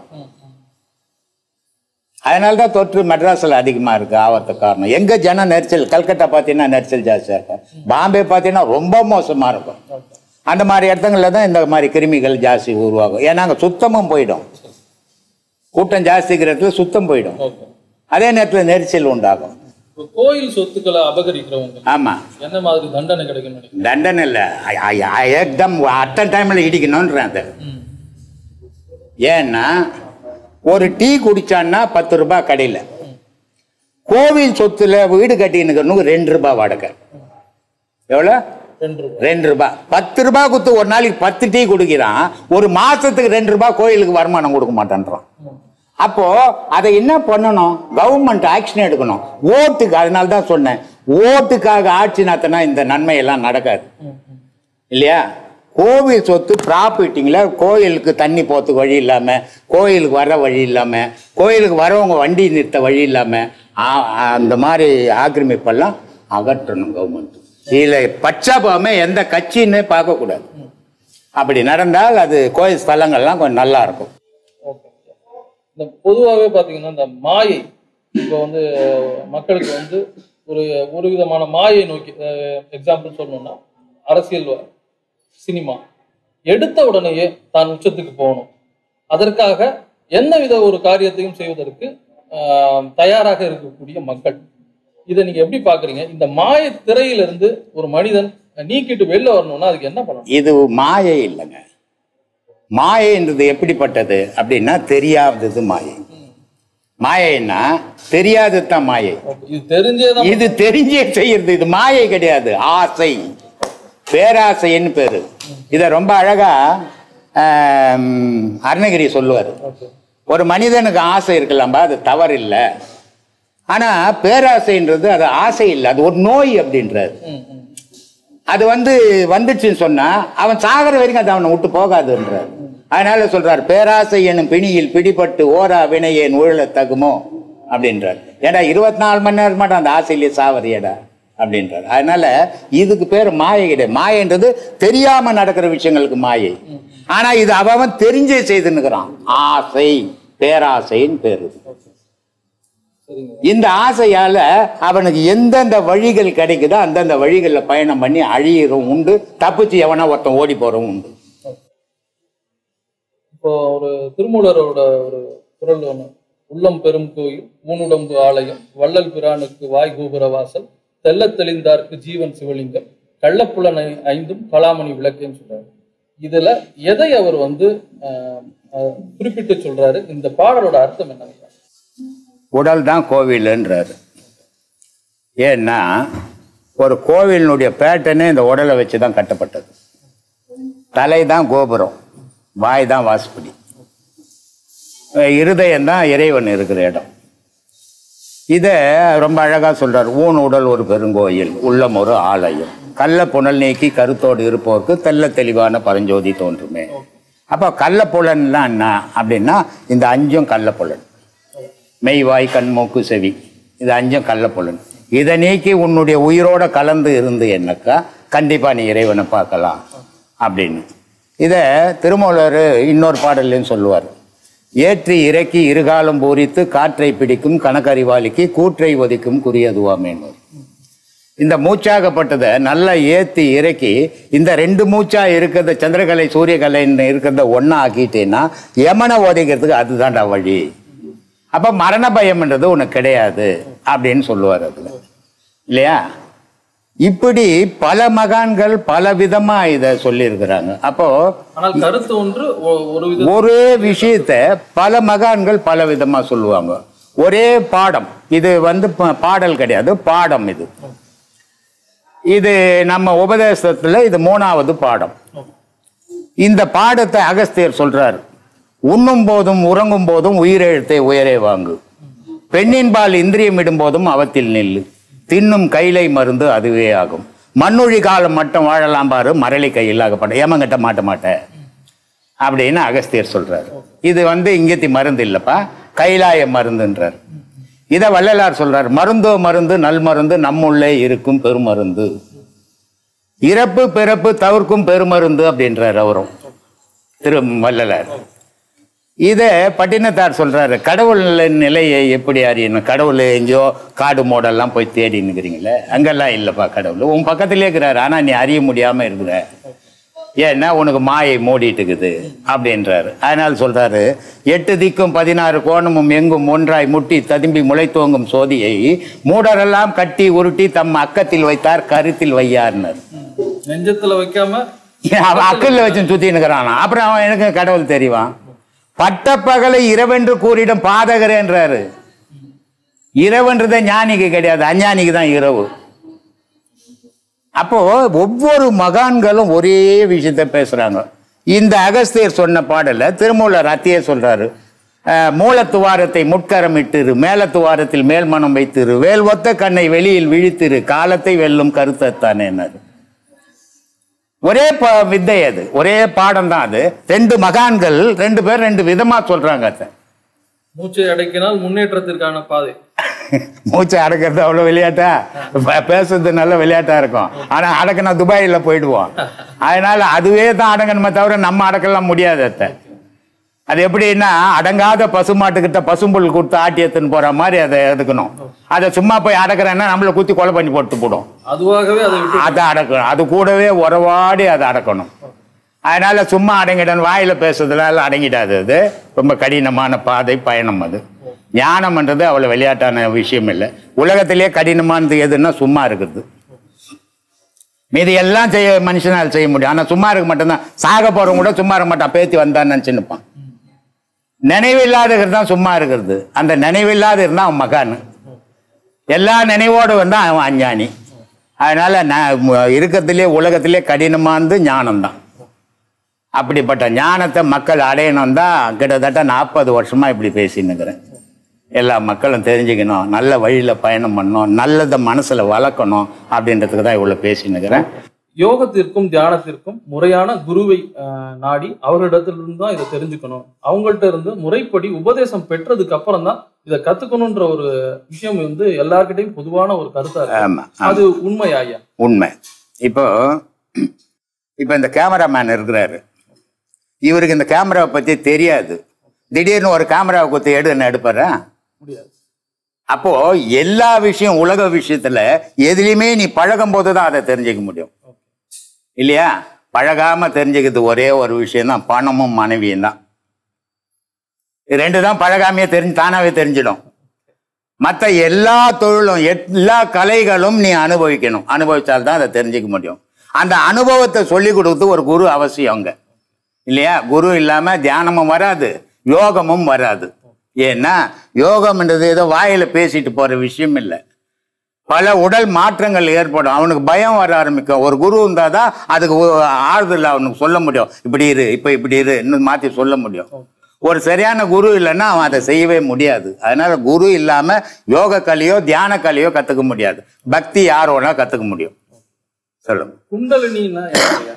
அதனால தான் தொற்று மெட்ராஸில் அதிகமாக இருக்கு ஆவறதுக்கு காரணம். எங்க ஜன நெரிசல் கல்கட்டா பார்த்தீங்கன்னா நெரிசல் ஜாஸ்தியாக இருக்கும். பாம்பே பார்த்தீங்கன்னா ரொம்ப மோசமாக இருக்கும். அந்த மாதிரி இடத்துங்கள்ல தான் இந்த மாதிரி கிருமிகள் ஜாஸ்தி உருவாகும். ஏன்னா அங்கே சுத்தமும் போயிடும். கூட்டம் ஜாஸ்திக்கிற இடத்துல சுத்தம் போயிடும். அதே நேரத்தில் நெரிசல் உண்டாகும். கோயில் சொத்துக்களை அபகரிக்கிறவங்க. ஆமாம் என்ன மாதிரி தண்டனை நினைக்கிறீங்க? தண்டனை இல்லை. ஏக்தம் அட்ட டைமில் இடிக்கணுன்றேன் அதை. ம். ஏன்னா ஒரு டீ குடிச்சான்னா பத்து ரூபாய் கடையில். கோவில் சொத்துல வீடு கட்டினுக்கிறனுக்கு ரெண்டு ரூபாய் வாடகை. எவ்வளோ ரெண்டு ரூபாய் பத்து ரூபாய் கொடுத்து ஒரு நாளைக்கு பத்து டீ குடிக்கிறான். ஒரு மாசத்துக்கு ரெண்டு ரூபாய் கோயிலுக்கு வருமானம் கொடுக்க மாட்டேன்றான். அப்போ அதை என்ன பண்ணணும்? கவர்மெண்ட் ஆக்ஷன் எடுக்கணும். ஓட்டுக்கு அதனால தான் சொன்னேன். ஓட்டுக்காக ஆட்சி நடத்தினா இந்த நன்மையெல்லாம் நடக்காது. இல்லையா? கோவில் சொத்து ப்ராப்பர்ட்டிங்கள கோயிலுக்கு தண்ணி போகிறதுக்கு வழி இல்லாமல் கோயிலுக்கு வர வழி இல்லாமல் கோயிலுக்கு வரவங்க வண்டி நிறுத்த வழி இல்லாமல் அந்த மாதிரி ஆக்கிரமிப்பெல்லாம் அகற்றணும் கவர்மெண்ட் இதில் பச்சாபாமே எந்த கட்சின்னு பார்க்கக்கூடாது. அப்படி நடந்தால் அது கோயில் ஸ்தலங்கள்லாம் கொஞ்சம் நல்லா இருக்கும் ஓகே. இந்த பொதுவாகவே பார்த்தீங்கன்னா இந்த மாயை இப்போ வந்து மக்களுக்கு வந்து ஒரு ஒரு விதமான மாயை நோக்கி எக்ஸாம்பிள் சொல்லணும்னா அரசியல் சினிமா. எடுத்த உடனேயே தான் உச்சத்துக்கு போகணும். அதற்காக எந்த வித ஒரு காரியத்தையும் செய்வதற்கு தயாராக இருக்கக்கூடிய மக்கள். இதை நீங்க எப்படி பாக்குறீங்க? இந்த மாய திரையிலிருந்து ஒரு மனிதன் நீக்கிட்டு வெளில வரணும்னா அதுக்கு என்ன பண்ணணும்? இது மாயை இல்லைங்க. மாயைன்றது எப்படிப்பட்டது அப்படின்னா தெரியாதது மாயை. மாயைன்னா தெரியாதது தான் மாயை இது தெரிஞ்சேதான் இது தெரிஞ்சே செய்யறது இது மாயை கிடையாது ஆசை. பேராசைன்னு பேரு. இதை ரொம்ப அழகா அருணகிரி சொல்லுவார். ஒரு மனிதனுக்கு ஆசை இருக்கலாம்பா அது தவறு இல்லை ஆனா பேராசைன்றது அது ஆசை இல்லை. அது ஒரு நோய் ம் அது வந்து வந்துச்சுன்னு சொன்னா அவன் சாகர வரைக்கும் அது அவனை விட்டு போகாதுன்றார். அதனால சொல்றார் பேராசை எனும் பிணியில் பிடிபட்டு ஓரா வினையேன் ஊழல தகுமோ? அப்படின்றார். ஏடா இருபத்தி நாலு மணி நேரம் மட்டும் அந்த ஆசையிலேயே சாவறியடா? அப்படின்றார். அதனால இதுக்கு பேர் மாயை கிடையாது. மாயன்றது தெரியாம நடக்கிற விஷயங்களுக்கு மாயை. ஆனா இது அவன் தெரிஞ்சே செய்துன்னுக்கிறான். ஆசை பேராசைன்னு பேரு. இந்த ஆசையால அவனுக்கு எந்தெந்த வழிகள் கிடைக்குதோ அந்தந்த வழிகளில் பயணம் பண்ணி அழியிறவும் உண்டு தப்பிச்சு எவனா ஒருத்தன் ஓடி போறவும் உண்டு. இப்போ ஒரு திருமூலரோட ஒரு குரல் ஒன்று உள்ளம் பெரும் கோயில் ஊனுடம்பு ஆலயம் வள்ளல் பிரானுக்கு வாய் கோபுர வாசல் தெள்ளத் தெளிந்தார்க்கு ஜீவன் சிவலிங்கம் கள்ளப்புலனை ஐந்தும் கலாமணி விளக்குன்னு சொல்றாரு. இதுல எதை அவர் வந்து குறிப்பிட்டு சொல்றாரு? இந்த பாடலோட அர்த்தம் என்ன உடல் தான் கோவில்ன்றாரு. ஏன்னா ஒரு கோவிலினுடைய பேட்டர்னே இந்த உடலை வச்சு தான் கட்டப்பட்டது. தலை தான் கோபுரம் வாய் தான் வாசுபடி. இருதயம் தான் இறைவன் இருக்கிற இடம். இதை ரொம்ப அழகாக சொல்கிறார் ஊன் உடல் ஒரு பெருங்கோயில் உள்ளம் ஒரு ஆலயம். கள்ள புனல் நீக்கி கருத்தோடு இருப்போருக்கு தெல்ல தெளிவான பரஞ்சோதி தோன்றுமே. அப்போ கள்ளப்புலன்லாம் என்ன அப்படின்னா இந்த அஞ்சும் கள்ளப்புலன். மெய்வாய் கண் மூக்கு செவி. இது அஞ்சும் கள்ளப்புலன் இதை நீக்கி உன்னுடைய உயிரோட கலந்து இருந்து என்னக்கா? கண்டிப்பாக நீ இறைவனை பார்க்கலாம். அப்படின்னு. இதை திருமூலர் இன்னொரு பாடல்லையும் சொல்லுவார். ஏற்றி இறக்கி இருகாலம் பூரித்து காற்றை பிடிக்கும் கணக்கறிவாளிக்கு கூற்றை ஒதிக்கும் குறியதுவாமேன்னு இந்த மூச்சாகப்பட்டதை நல்லா ஏற்றி இறக்கி இந்த ரெண்டு மூச்சா இருக்கிறத சந்திரகலை சூரியகலைன்னு இருக்கிறத ஒன்றா ஆக்கிட்டேன்னா யமனை ஒதைக்கிறதுக்கு அதுதான்டா வழி. அப்ப மரண பயம்ன்றது உனக்கு கிடையாது அப்படின்னு சொல்லுவார் அதுல. இல்லையா? இப்படி பல மகான்கள் பல விதமா இதை சொல்லியிருக்கிறாங்க. அப்போ கருத்து ஒன்று ஒரு விஷயத்த பல மகான்கள் பல விதமா சொல்லுவாங்க. ஒரே பாடம். இது வந்து பாடல் கிடையாது. பாடம் இது. இது நம்ம உபதேசத்துல இது மூணாவது பாடம். இந்த பாடத்தை அகஸ்தியர் சொல்றார். உண்ணும் போதும் உறங்கும் போதும் உயிரெழுத்தை உயரே வாங்கு. பெண்ணின்பால் இந்திரியம் இடும் போதும் அவத்தில் நில்லு. தின்னும் கைலை மருந்து அதுவே ஆகும். மண்ணுழி காலம் மட்டும் வாழலாம் பாரு மரளி கையில் ஆகப்பட்ட ஏமங்கிட்ட மாட்ட மாட்டேன் அப்படின்னு அகஸ்தியர் சொல்றாரு. இது வந்து இங்கத்தி மருந்து இல்லைப்பா கைலாய மருந்துன்றார். இதை வள்ளலார் சொல்றார் மருந்தோ மருந்து நல் மருந்து நம்முள்ளே இருக்கும் பெருமருந்து. இறப்பு பிறப்பு தவிர்க்கும் பெருமருந்து அப்படின்றார் அவரும் திரு வள்ளலார். இதை பட்டினத்தார் சொல்றாரு கடவுள் நிலையை எப்படி அறியணும்? கடவுள் எங்கேயோ காடு மோடெல்லாம் போய் தேடி நிற்கிறீங்களே அங்கெல்லாம் இல்லைப்பா கடவுள். உன் பக்கத்திலே இருக்கிறாரு ஆனா நீ அறிய முடியாம இருக்கிற. ஏன்னா உனக்கு மாயை மூடிட்டு இருக்குது அப்படின்றாரு. அதனால சொல்றாரு எட்டு திக்கும் பதினாறு கோணமும் எங்கும் ஒன்றாய் முட்டி ததும்பி முளைத்தோங்கும் சோதியை மூடரெல்லாம் கட்டி உருட்டி தம் அக்கத்தில் வைத்தார் கருத்தில் வையார்னர். நெஞ்சத்துல வைக்காம அவன் அக்கல்ல வச்சு சுத்தி நிற்கிறானா அப்புறம் அவன் எனக்கு கடவுள் தெரிவான் பட்டப்பகலை இரவென்று கூறிடும் பாதகரேன்றாரு இரவுன்றத ஞானிக்கு கிடையாது அஞ்ஞானிக்கு தான் இரவு. அப்போ ஒவ்வொரு மகான்களும் ஒரே விஷயத்த பேசுறாங்க. இந்த அகஸ்தியர் சொன்ன பாடல திருமூலர் அத்தியே சொல்றாரு மூலத்துவாரத்தை முட்கரம் முட்கரமிட்டிரு மேலத்துவாரத்தில் மேல்மனம் வைத்திரு வேல் ஒத்த கண்ணை வெளியில் விழித்திரு காலத்தை வெல்லும் கருத்தத்தானேன்னாரு ஒரே வித்தை அது. ஒரே பாடம் தான் அது. ரெண்டு மகான்கள் ரெண்டு பேர் ரெண்டு விதமா சொல்றாங்க அதை. மூச்சை அடக்கினால் முன்னேற்றத்திற்கான பாதை. மூச்சை அடக்கிறது அவ்வளோ விளையாட்டா? பேசுறது நல்ல விளையாட்டா இருக்கும். ஆனா அடக்கினா துபாயில போயிடுவோம். அதனால அதுவே தான் அடங்கணுமே தவிர நம்ம அடக்கலாம் முடியாது அத்தை அது எப்படின்னா அடங்காத பசுமாட்டுக்கிட்ட பசும்புல் கொடுத்து ஆட்டி எடுத்துன்னு போற மாதிரி அதை எடுக்கணும். அதை சும்மா போய் அடக்கிறேன்னா நம்மளை குத்தி கொலை பண்ணி போட்டு போடும். அதுவாகவே அதை அடக்கணும் அது கூடவே உறவாடி அதை அடக்கணும். அதனால சும்மா அடங்கிடணும் வாயில பேசுறதுனால அடங்கிடாது அது. ரொம்ப கடினமான பாதை பயணம் அது. ஞானம்ன்றது அவ்வளோ விளையாட்டான விஷயம் இல்லை. உலகத்திலேயே கடினமானது எதுன்னா சும்மா இருக்குது மீதி எல்லாம் செய்ய மனுஷனால் செய்ய முடியும். ஆனால் சும்மா இருக்க மட்டும்தான் சாக போறவங்க கூட சும்மா இருக்க மாட்டான் பேத்தி வந்தான்னு நினச்சி நிற்பான் நினைவில்லாதவர் தான் சும்மா இருக்கிறது. அந்த நினைவில்லாத இருந்தால் அவன் மகான். எல்லா நினைவோடு வந்தால் அவன் அஞ்ஞானி. அதனால் நான் இருக்கிறதுலே உலகத்திலே கடினமானது ஞானம்தான். அப்படிப்பட்ட ஞானத்தை மக்கள் அடையணும் தான் கிட்டத்தட்ட நாற்பது வருஷமாக இப்படி பேசின்னுக்கிறேன் எல்லா மக்களும் தெரிஞ்சுக்கணும் நல்ல வழியில் பயணம் பண்ணணும் நல்லதை மனசில் வளர்க்கணும் அப்படின்றதுக்கு தான் இவ்வளோ பேசின்னுக்கிறேன் யோகத்திற்கும் தியானத்திற்கும் முறையான குருவை நாடி அவர்களிடத்திலிருந்து தான் இதை தெரிஞ்சுக்கணும். அவங்கள்ட்ட இருந்து முறைப்படி உபதேசம் பெற்றதுக்கு அப்புறம் தான் இதை கத்துக்கணும்ன்ற ஒரு விஷயம் வந்து எல்லார்கிட்டயும் பொதுவான ஒரு கருத்தா அது உண்மை ஐயா உண்மை. இப்போ இப்போ இந்த கேமராமேன் இருக்கிறாரு. இவருக்கு இந்த கேமராவை பற்றி தெரியாது. திடீர்னு ஒரு கேமராவை குத்தி எடுன்னு எடுப்பாரா? முடியாது. அப்போ எல்லா விஷயம் உலக விஷயத்துல எதுலையுமே நீ பழகும் போது தான் அதை தெரிஞ்சுக்க முடியும். இல்லையா? பழகாம தெரிஞ்சுக்கிறது ஒரே ஒரு விஷயந்தான் பணமும் மனைவியும் தான் ரெண்டு தான் பழகாமையே தெரிஞ்சு தானாவே தெரிஞ்சிடும். மற்ற எல்லா தொழிலும் எல்லா கலைகளும் நீ அனுபவிக்கணும். அனுபவித்தால்தான் அதை தெரிஞ்சுக்க முடியும். அந்த அனுபவத்தை சொல்லி கொடுத்து ஒரு குரு அவசியம் அங்கே. இல்லையா? குரு இல்லாமல் தியானமும் வராது யோகமும் வராது. ஏன்னா யோகம்ன்றது ஏதோ வாயில் பேசிட்டு போகிற விஷயம் இல்லை. பல உடல் மாற்றங்கள் ஏற்படும். அவனுக்கு பயம் வர ஆரம்பிக்கும். ஒரு குரு இருந்தால் தான் அதுக்கு ஆறுதல் அவனுக்கு சொல்ல முடியும். இப்படி இரு இப்போ இப்படி இரு இன்னும் மாற்றி சொல்ல முடியும். ஒரு சரியான குரு இல்லைன்னா அவன் அதை செய்யவே முடியாது. அதனால குரு இல்லாம யோக கலையோ தியான கலையோ கத்துக்க முடியாது. பக்தி யார் வேணா கத்துக்க முடியும். சொல்லுங்க. ஐயா?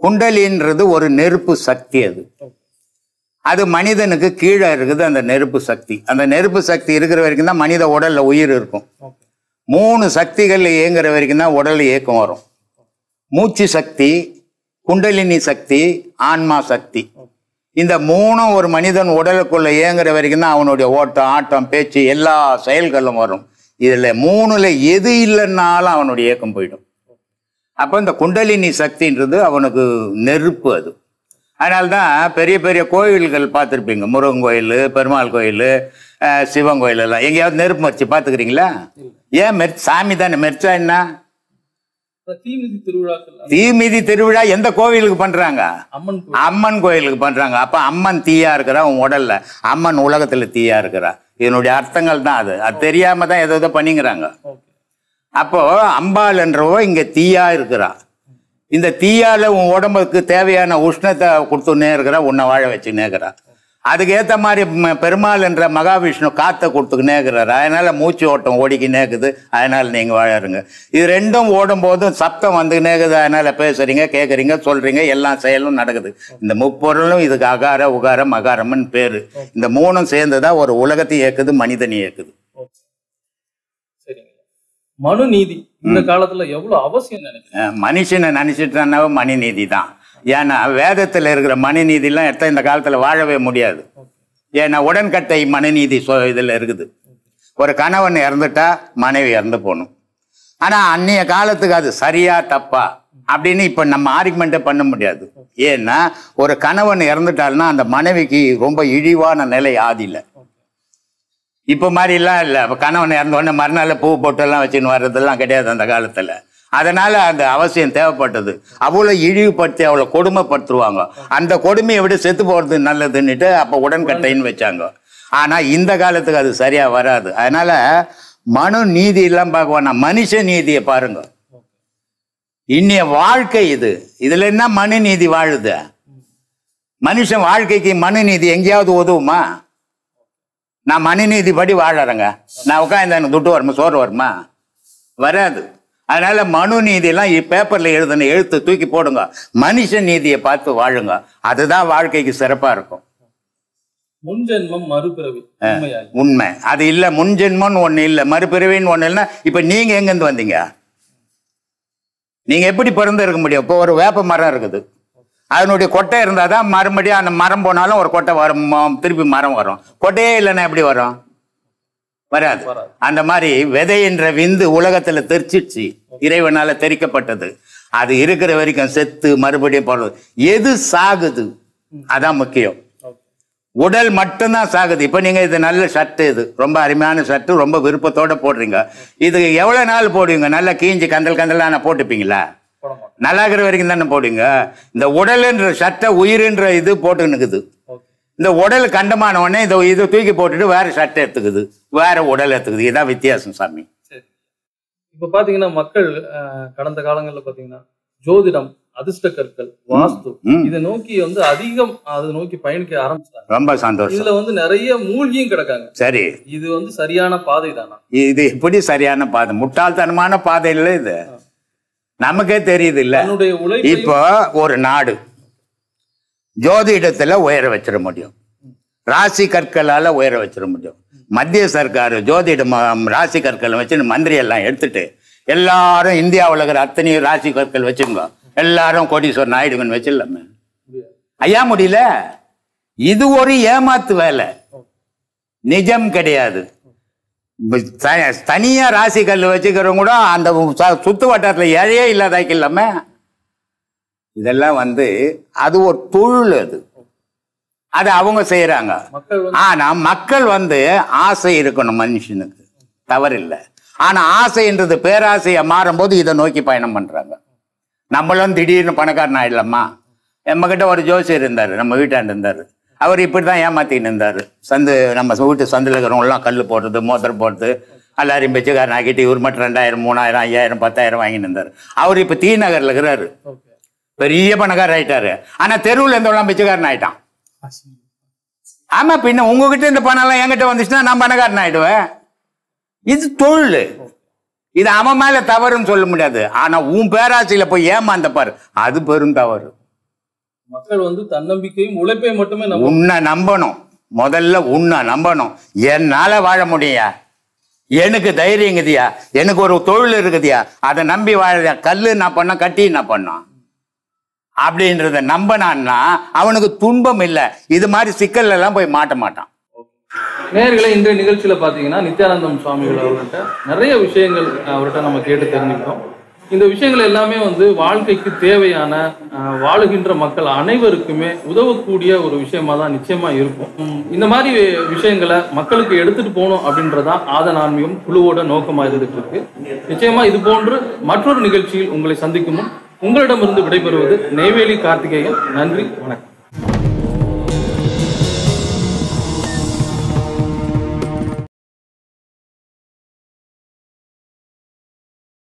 குண்டலின்றது ஒரு நெருப்பு சக்தி அது. அது மனிதனுக்கு கீழே இருக்குது அந்த நெருப்பு சக்தி. அந்த நெருப்பு சக்தி இருக்கிற வரைக்கும் தான் மனித உடல்ல உயிர் இருக்கும். மூணு சக்திகள் இயங்குற வரைக்கும் தான் உடல் இயக்கம் வரும். மூச்சு சக்தி குண்டலினி சக்தி ஆன்மா சக்தி. இந்த மூணும் ஒரு மனிதன் உடலுக்குள்ள இயங்குற வரைக்கும் தான் அவனுடைய ஓட்டம் ஆட்டம் பேச்சு எல்லா செயல்களும் வரும். இதுல மூணுல எது இல்லைன்னாலும் அவனுடைய இயக்கம் போயிடும். அப்போ இந்த குண்டலினி சக்தின்றது அவனுக்கு நெருப்பு அது. அதனால்தான் பெரிய பெரிய கோயில்கள் பார்த்துருப்பீங்க. முருகன் கோயில் பெருமாள் கோயில் சிவன் கோயில் எல்லாம் எங்கேயாவது நெருப்பு மறிச்சு பார்த்துக்கிறீங்களா? ஏன் மெர் சாமி தானே? மெரிச்சா என்ன? தீமிதி திருவிழாக்கள் தீமிதி திருவிழா எந்த கோவிலுக்கு பண்றாங்க? அம்மன் கோயில் அம்மன் கோயிலுக்கு பண்றாங்க. அப்ப அம்மன் தீயா இருக்கிறா உன் உடல்ல. அம்மன் உலகத்துல தீயா இருக்கிறா. இதனுடைய அர்த்தங்கள் தான் அது. அது தெரியாம தான் ஏதோ ஏதோ பண்ணிக்கிறாங்க அப்போ அம்பாள் என்றவோ இங்க தீயா இருக்கிறா. இந்த தீயால உன் உடம்புக்கு தேவையான உஷ்ணத்தை கொடுத்துன்னே இருக்கிறா உன்னை வாழ வச்சுன்னே இருக்கிறா அதுக்கு ஏத்த மாதிரி பெருமாள் என்ற மகாவிஷ்ணு காத்தை கொடுத்துக்கினே இருக்கிறாரு அதனால மூச்சு ஓட்டம் ஓடிக்கினே இருக்குது அதனால நீங்க வாழறீங்க இது ரெண்டும் ஓடும் போதும் சப்தம் வந்துக்கினே இருக்குது அதனால பேசுறீங்க கேட்குறீங்க சொல்றீங்க எல்லா செயலும் நடக்குது. இந்த முப்பொருளும் இதுக்கு அகார உகார மகாரம்னு பேரு. இந்த மூணும் சேர்ந்துதான் ஒரு உலகத்தை இயக்குது மனிதனை இயக்குது. மனு நீதி இந்த காலத்துல எவ்வளவு அவசியம் நினைக்கிறேன் மனுஷனை நினைச்சிட்டானாவே மணி நீதி தான். ஏன்னா வேதத்தில் இருக்கிற மனுநீதிலாம் எடுத்தால் இந்த காலத்தில் வாழவே முடியாது. ஏன்னா உடன்கட்டை மனுநீதி சொ இதில் இருக்குது. ஒரு கணவன் இறந்துட்டா மனைவி இறந்து போகணும். ஆனால் அன்னைய காலத்துக்கு அது சரியா தப்பா அப்படின்னு இப்போ நம்ம ஆர்குமெண்ட்டே பண்ண முடியாது. ஏன்னா ஒரு கணவன் இறந்துட்டாருன்னா அந்த மனைவிக்கு ரொம்ப இழிவான நிலை ஆதியில். இப்போ மாதிரிலாம் இல்லை. கணவன் இறந்த உடனே மறுநாள் பூ போட்டெல்லாம் வச்சுன்னு வர்றதெல்லாம் கிடையாது அந்த காலத்தில். அதனால அந்த அவசியம் தேவைப்பட்டது. அவ்வளோ இழிவுபடுத்தி அவ்வளோ கொடுமைப்படுத்துருவாங்க அந்த கொடுமையை விட செத்து போகிறது நல்லதுன்னுட்டு அப்போ உடன்கட்டைன்னு வச்சாங்க. ஆனால் இந்த காலத்துக்கு அது சரியாக வராது. அதனால மனு நீதி எல்லாம் பார்க்க நான் மனுஷ நீதியை பாருங்க. இன்னைய வாழ்க்கை இது. இதில் என்ன மனு நீதி வாழுது? மனுஷன் வாழ்க்கைக்கு மனு நீதி எங்கேயாவது உதவுமா? நான் மனுநீதி படி வாழறேங்க. நான் உட்காந்து எனக்கு துட்டு வருமா? சோறு வருமா? வராது. அதனால மனு நீதியெல்லாம் பேப்பர்ல எழுதுன எழுத்து தூக்கி போடுங்க. மனுஷ நீதியை பார்த்து வாழுங்க. அதுதான் வாழ்க்கைக்கு சிறப்பா இருக்கும். முன்ஜென்மம் மறுபிறவி. உண்மை. அது இல்ல முன்ஜென்மம்னு ஒண்ணு இல்ல மறுபிறவின்னு ஒண்ணு இல்லைன்னா இப்ப நீங்க எங்கிருந்து வந்தீங்க? நீங்க எப்படி பிறந்து இருக்க முடியும்? இப்போ ஒரு வேப்ப மரம் இருக்குது. அதனுடைய கொட்டை இருந்தால் தான் மறுபடியும் அந்த மரம் போனாலும் ஒரு கொட்டை வரும். திருப்பி மரம் வரும். கொட்டையே இல்லைன்னா எப்படி வரும்? வராது. அந்த மாதிரி விதை என்ற விந்து உலகத்துல தெரிச்சிடுச்சு இறைவனால தெரிக்கப்பட்டது. அது இருக்கிற வரைக்கும் செத்து மறுபடியும் போடுறது எது சாகுது? அதான் முக்கியம். உடல் மட்டும்தான் சாகுது. இப்போ நீங்க இது நல்ல ஷர்ட் இது. ரொம்ப அருமையான ஷர்ட் ரொம்ப விருப்பத்தோட போடுறீங்க. இது எவ்வளவு நாள் போடுவீங்க? நல்லா கீஞ்சி கந்தல் கந்தலான போட்டுப்பீங்களா? போட மாட்டோம். நல்லா இருக்கிற வரைக்கும் தானே போடுவீங்க? இந்த உடல்ன்ற சட்டை உயிர்ன்ற இது போட்டு நிக்குது ஓகே இந்த உடல் கண்டமான உடனே இந்த இதை தூக்கி போட்டுட்டு வேற சட்டை எடுத்துக்குது. வேற உடல் எடுத்துக்குது. இதான் வித்தியாசம் சாமி. சரி. இப்ப பாத்தீங்கன்னா மக்கள் கடந்த காலங்கள்ல பாத்தீங்கன்னா ஜோதிடம் அதிர்ஷ்ட கற்கள் வாஸ்து. இதை நோக்கி வந்து அதிகம் அதை நோக்கி பயணிக்க ஆரம்பிச்சிட்டாங்க. ரொம்ப சந்தோஷம். இதுல வந்து நிறைய மூழ்கியும் கிடக்காங்க. சரி. இது வந்து சரியான பாதை தானா இது எப்படி சரியான பாதை? முட்டாள்தனமான பாதை இல்லை இது? நமக்கே தெரியுது இல்ல. இப்போ ஒரு நாடு. ஜோதிடத்தில் உயர வச்சிட முடியும். ராசி கற்களால் உயர வச்சிட முடியும். மத்திய சர்க்கார் ஜோதிட ராசி கற்களை வச்சு மந்திரி எல்லாம் எடுத்துட்டு எல்லாரும் இந்தியாவில் இருக்கிற அத்தனையும் ராசி கற்கள் வச்சுங்க எல்லாரும் கோடீஸ்வரன் ஆயிடுங்கன்னு வச்சிடலாமே. ஐயா முடியல? இது ஒரு ஏமாத்து வேலை. நிஜம் கிடையாது. தனியாக த- ராசி கல் வச்சுக்கிறவங்க கூட அந்த சுத்து வட்டாரத்தில் ஏழையே இல்லாதாக்கி இதெல்லாம் வந்து அது ஒரு தொழில் அது. அது அவங்க செய்யறாங்க. ஆனா மக்கள் வந்து ஆசை இருக்கணும் மனுஷனுக்கு. தவறில்லை. ஆனா ஆசைன்றது பேராசையா மாறும்போது இதை நோக்கி பயணம் பண்றாங்க. நம்மளும் திடீர்னு பணக்காரன் ஆயிடலாமா? நம்மகிட்ட ஒரு ஜோசியர் இருந்தார் நம்ம வீட்டாண்டு இருந்தார். அவர் இப்படி தான் ஏமாத்தின்னு இருந்தார். சந்து நம்ம வீட்டு சந்தில் இருக்கிறவங்களாம் கல் போடுறது மோதிரம் போடுறது எல்லாரையும் பிச்சைக்காரன் ஆக்கிட்டு இவர் மட்டும் ரெண்டாயிரம் மூணாயிரம் ஐயாயிரம் பத்தாயிரம் வாங்கின்னு இருந்தார். அவர் இப்போ டி நகரில் இருக்கிறாரு. பெரிய பணக்காரர் ஆயிட்டாரு. ஆனா தெருவில் இருந்தவங்களாம் பிச்சைக்காரன் ஆயிட்டான்? ஆமா பின்ன உங்ககிட்ட இந்த பணம் எல்லாம் என்கிட்ட வந்துச்சுன்னா நான் பணக்காரன் ஆயிடுவேன். இது தொழில். இது அவன் மேல தவறுன்னு சொல்ல முடியாது. ஆனா உன் பேராசையில போய் ஏமாந்த பாரு. அது பெரும் தவறு. மக்கள் வந்து தன்னம்பிக்கையும் உழைப்பை மட்டுமே உன்னை நம்பணும். முதல்ல உன்னை நம்பணும். என்னால வாழ முடியா? எனக்கு தைரியம் இருக்குதியா? எனக்கு ஒரு தொழில் இருக்குதியா? அதை நம்பி வாழ கல்லு நான் பண்ண கட்டி நான் பண்ணோம் அப்படின்றத நம்பினான்னா அவனுக்கு துன்பம் இல்லை. இது மாதிரி சிக்கல்ல எல்லாம் போய் மாட்ட மாட்டான். நேர்களை இன்றைய நிகழ்ச்சியில பாத்தீங்கன்னா நித்யானந்தம் சுவாமிகள் அவர்கிட்ட நிறைய விஷயங்கள் அவர்கிட்ட நம்ம கேட்டு தெரிஞ்சுக்கிட்டோம். இந்த விஷயங்கள் எல்லாமே வந்து வாழ்க்கைக்கு தேவையான அஹ், வாழுகின்ற மக்கள் அனைவருக்குமே உதவக்கூடிய ஒரு விஷயமா தான் நிச்சயமா இருக்கும். இந்த மாதிரி விஷயங்களை மக்களுக்கு எடுத்துட்டு போகணும் அப்படின்றதான் ஆதன் ஆன்மீகம் குழுவோட நோக்கமா இருந்துட்டு இருக்கு. நிச்சயமா இது போன்று மற்றொரு நிகழ்ச்சியில் உங்களை சந்திக்கும் முன் உங்களிடமிருந்து விடைபெறுவது நெய்வேலி கார்த்திகேயன். நன்றி வணக்கம்.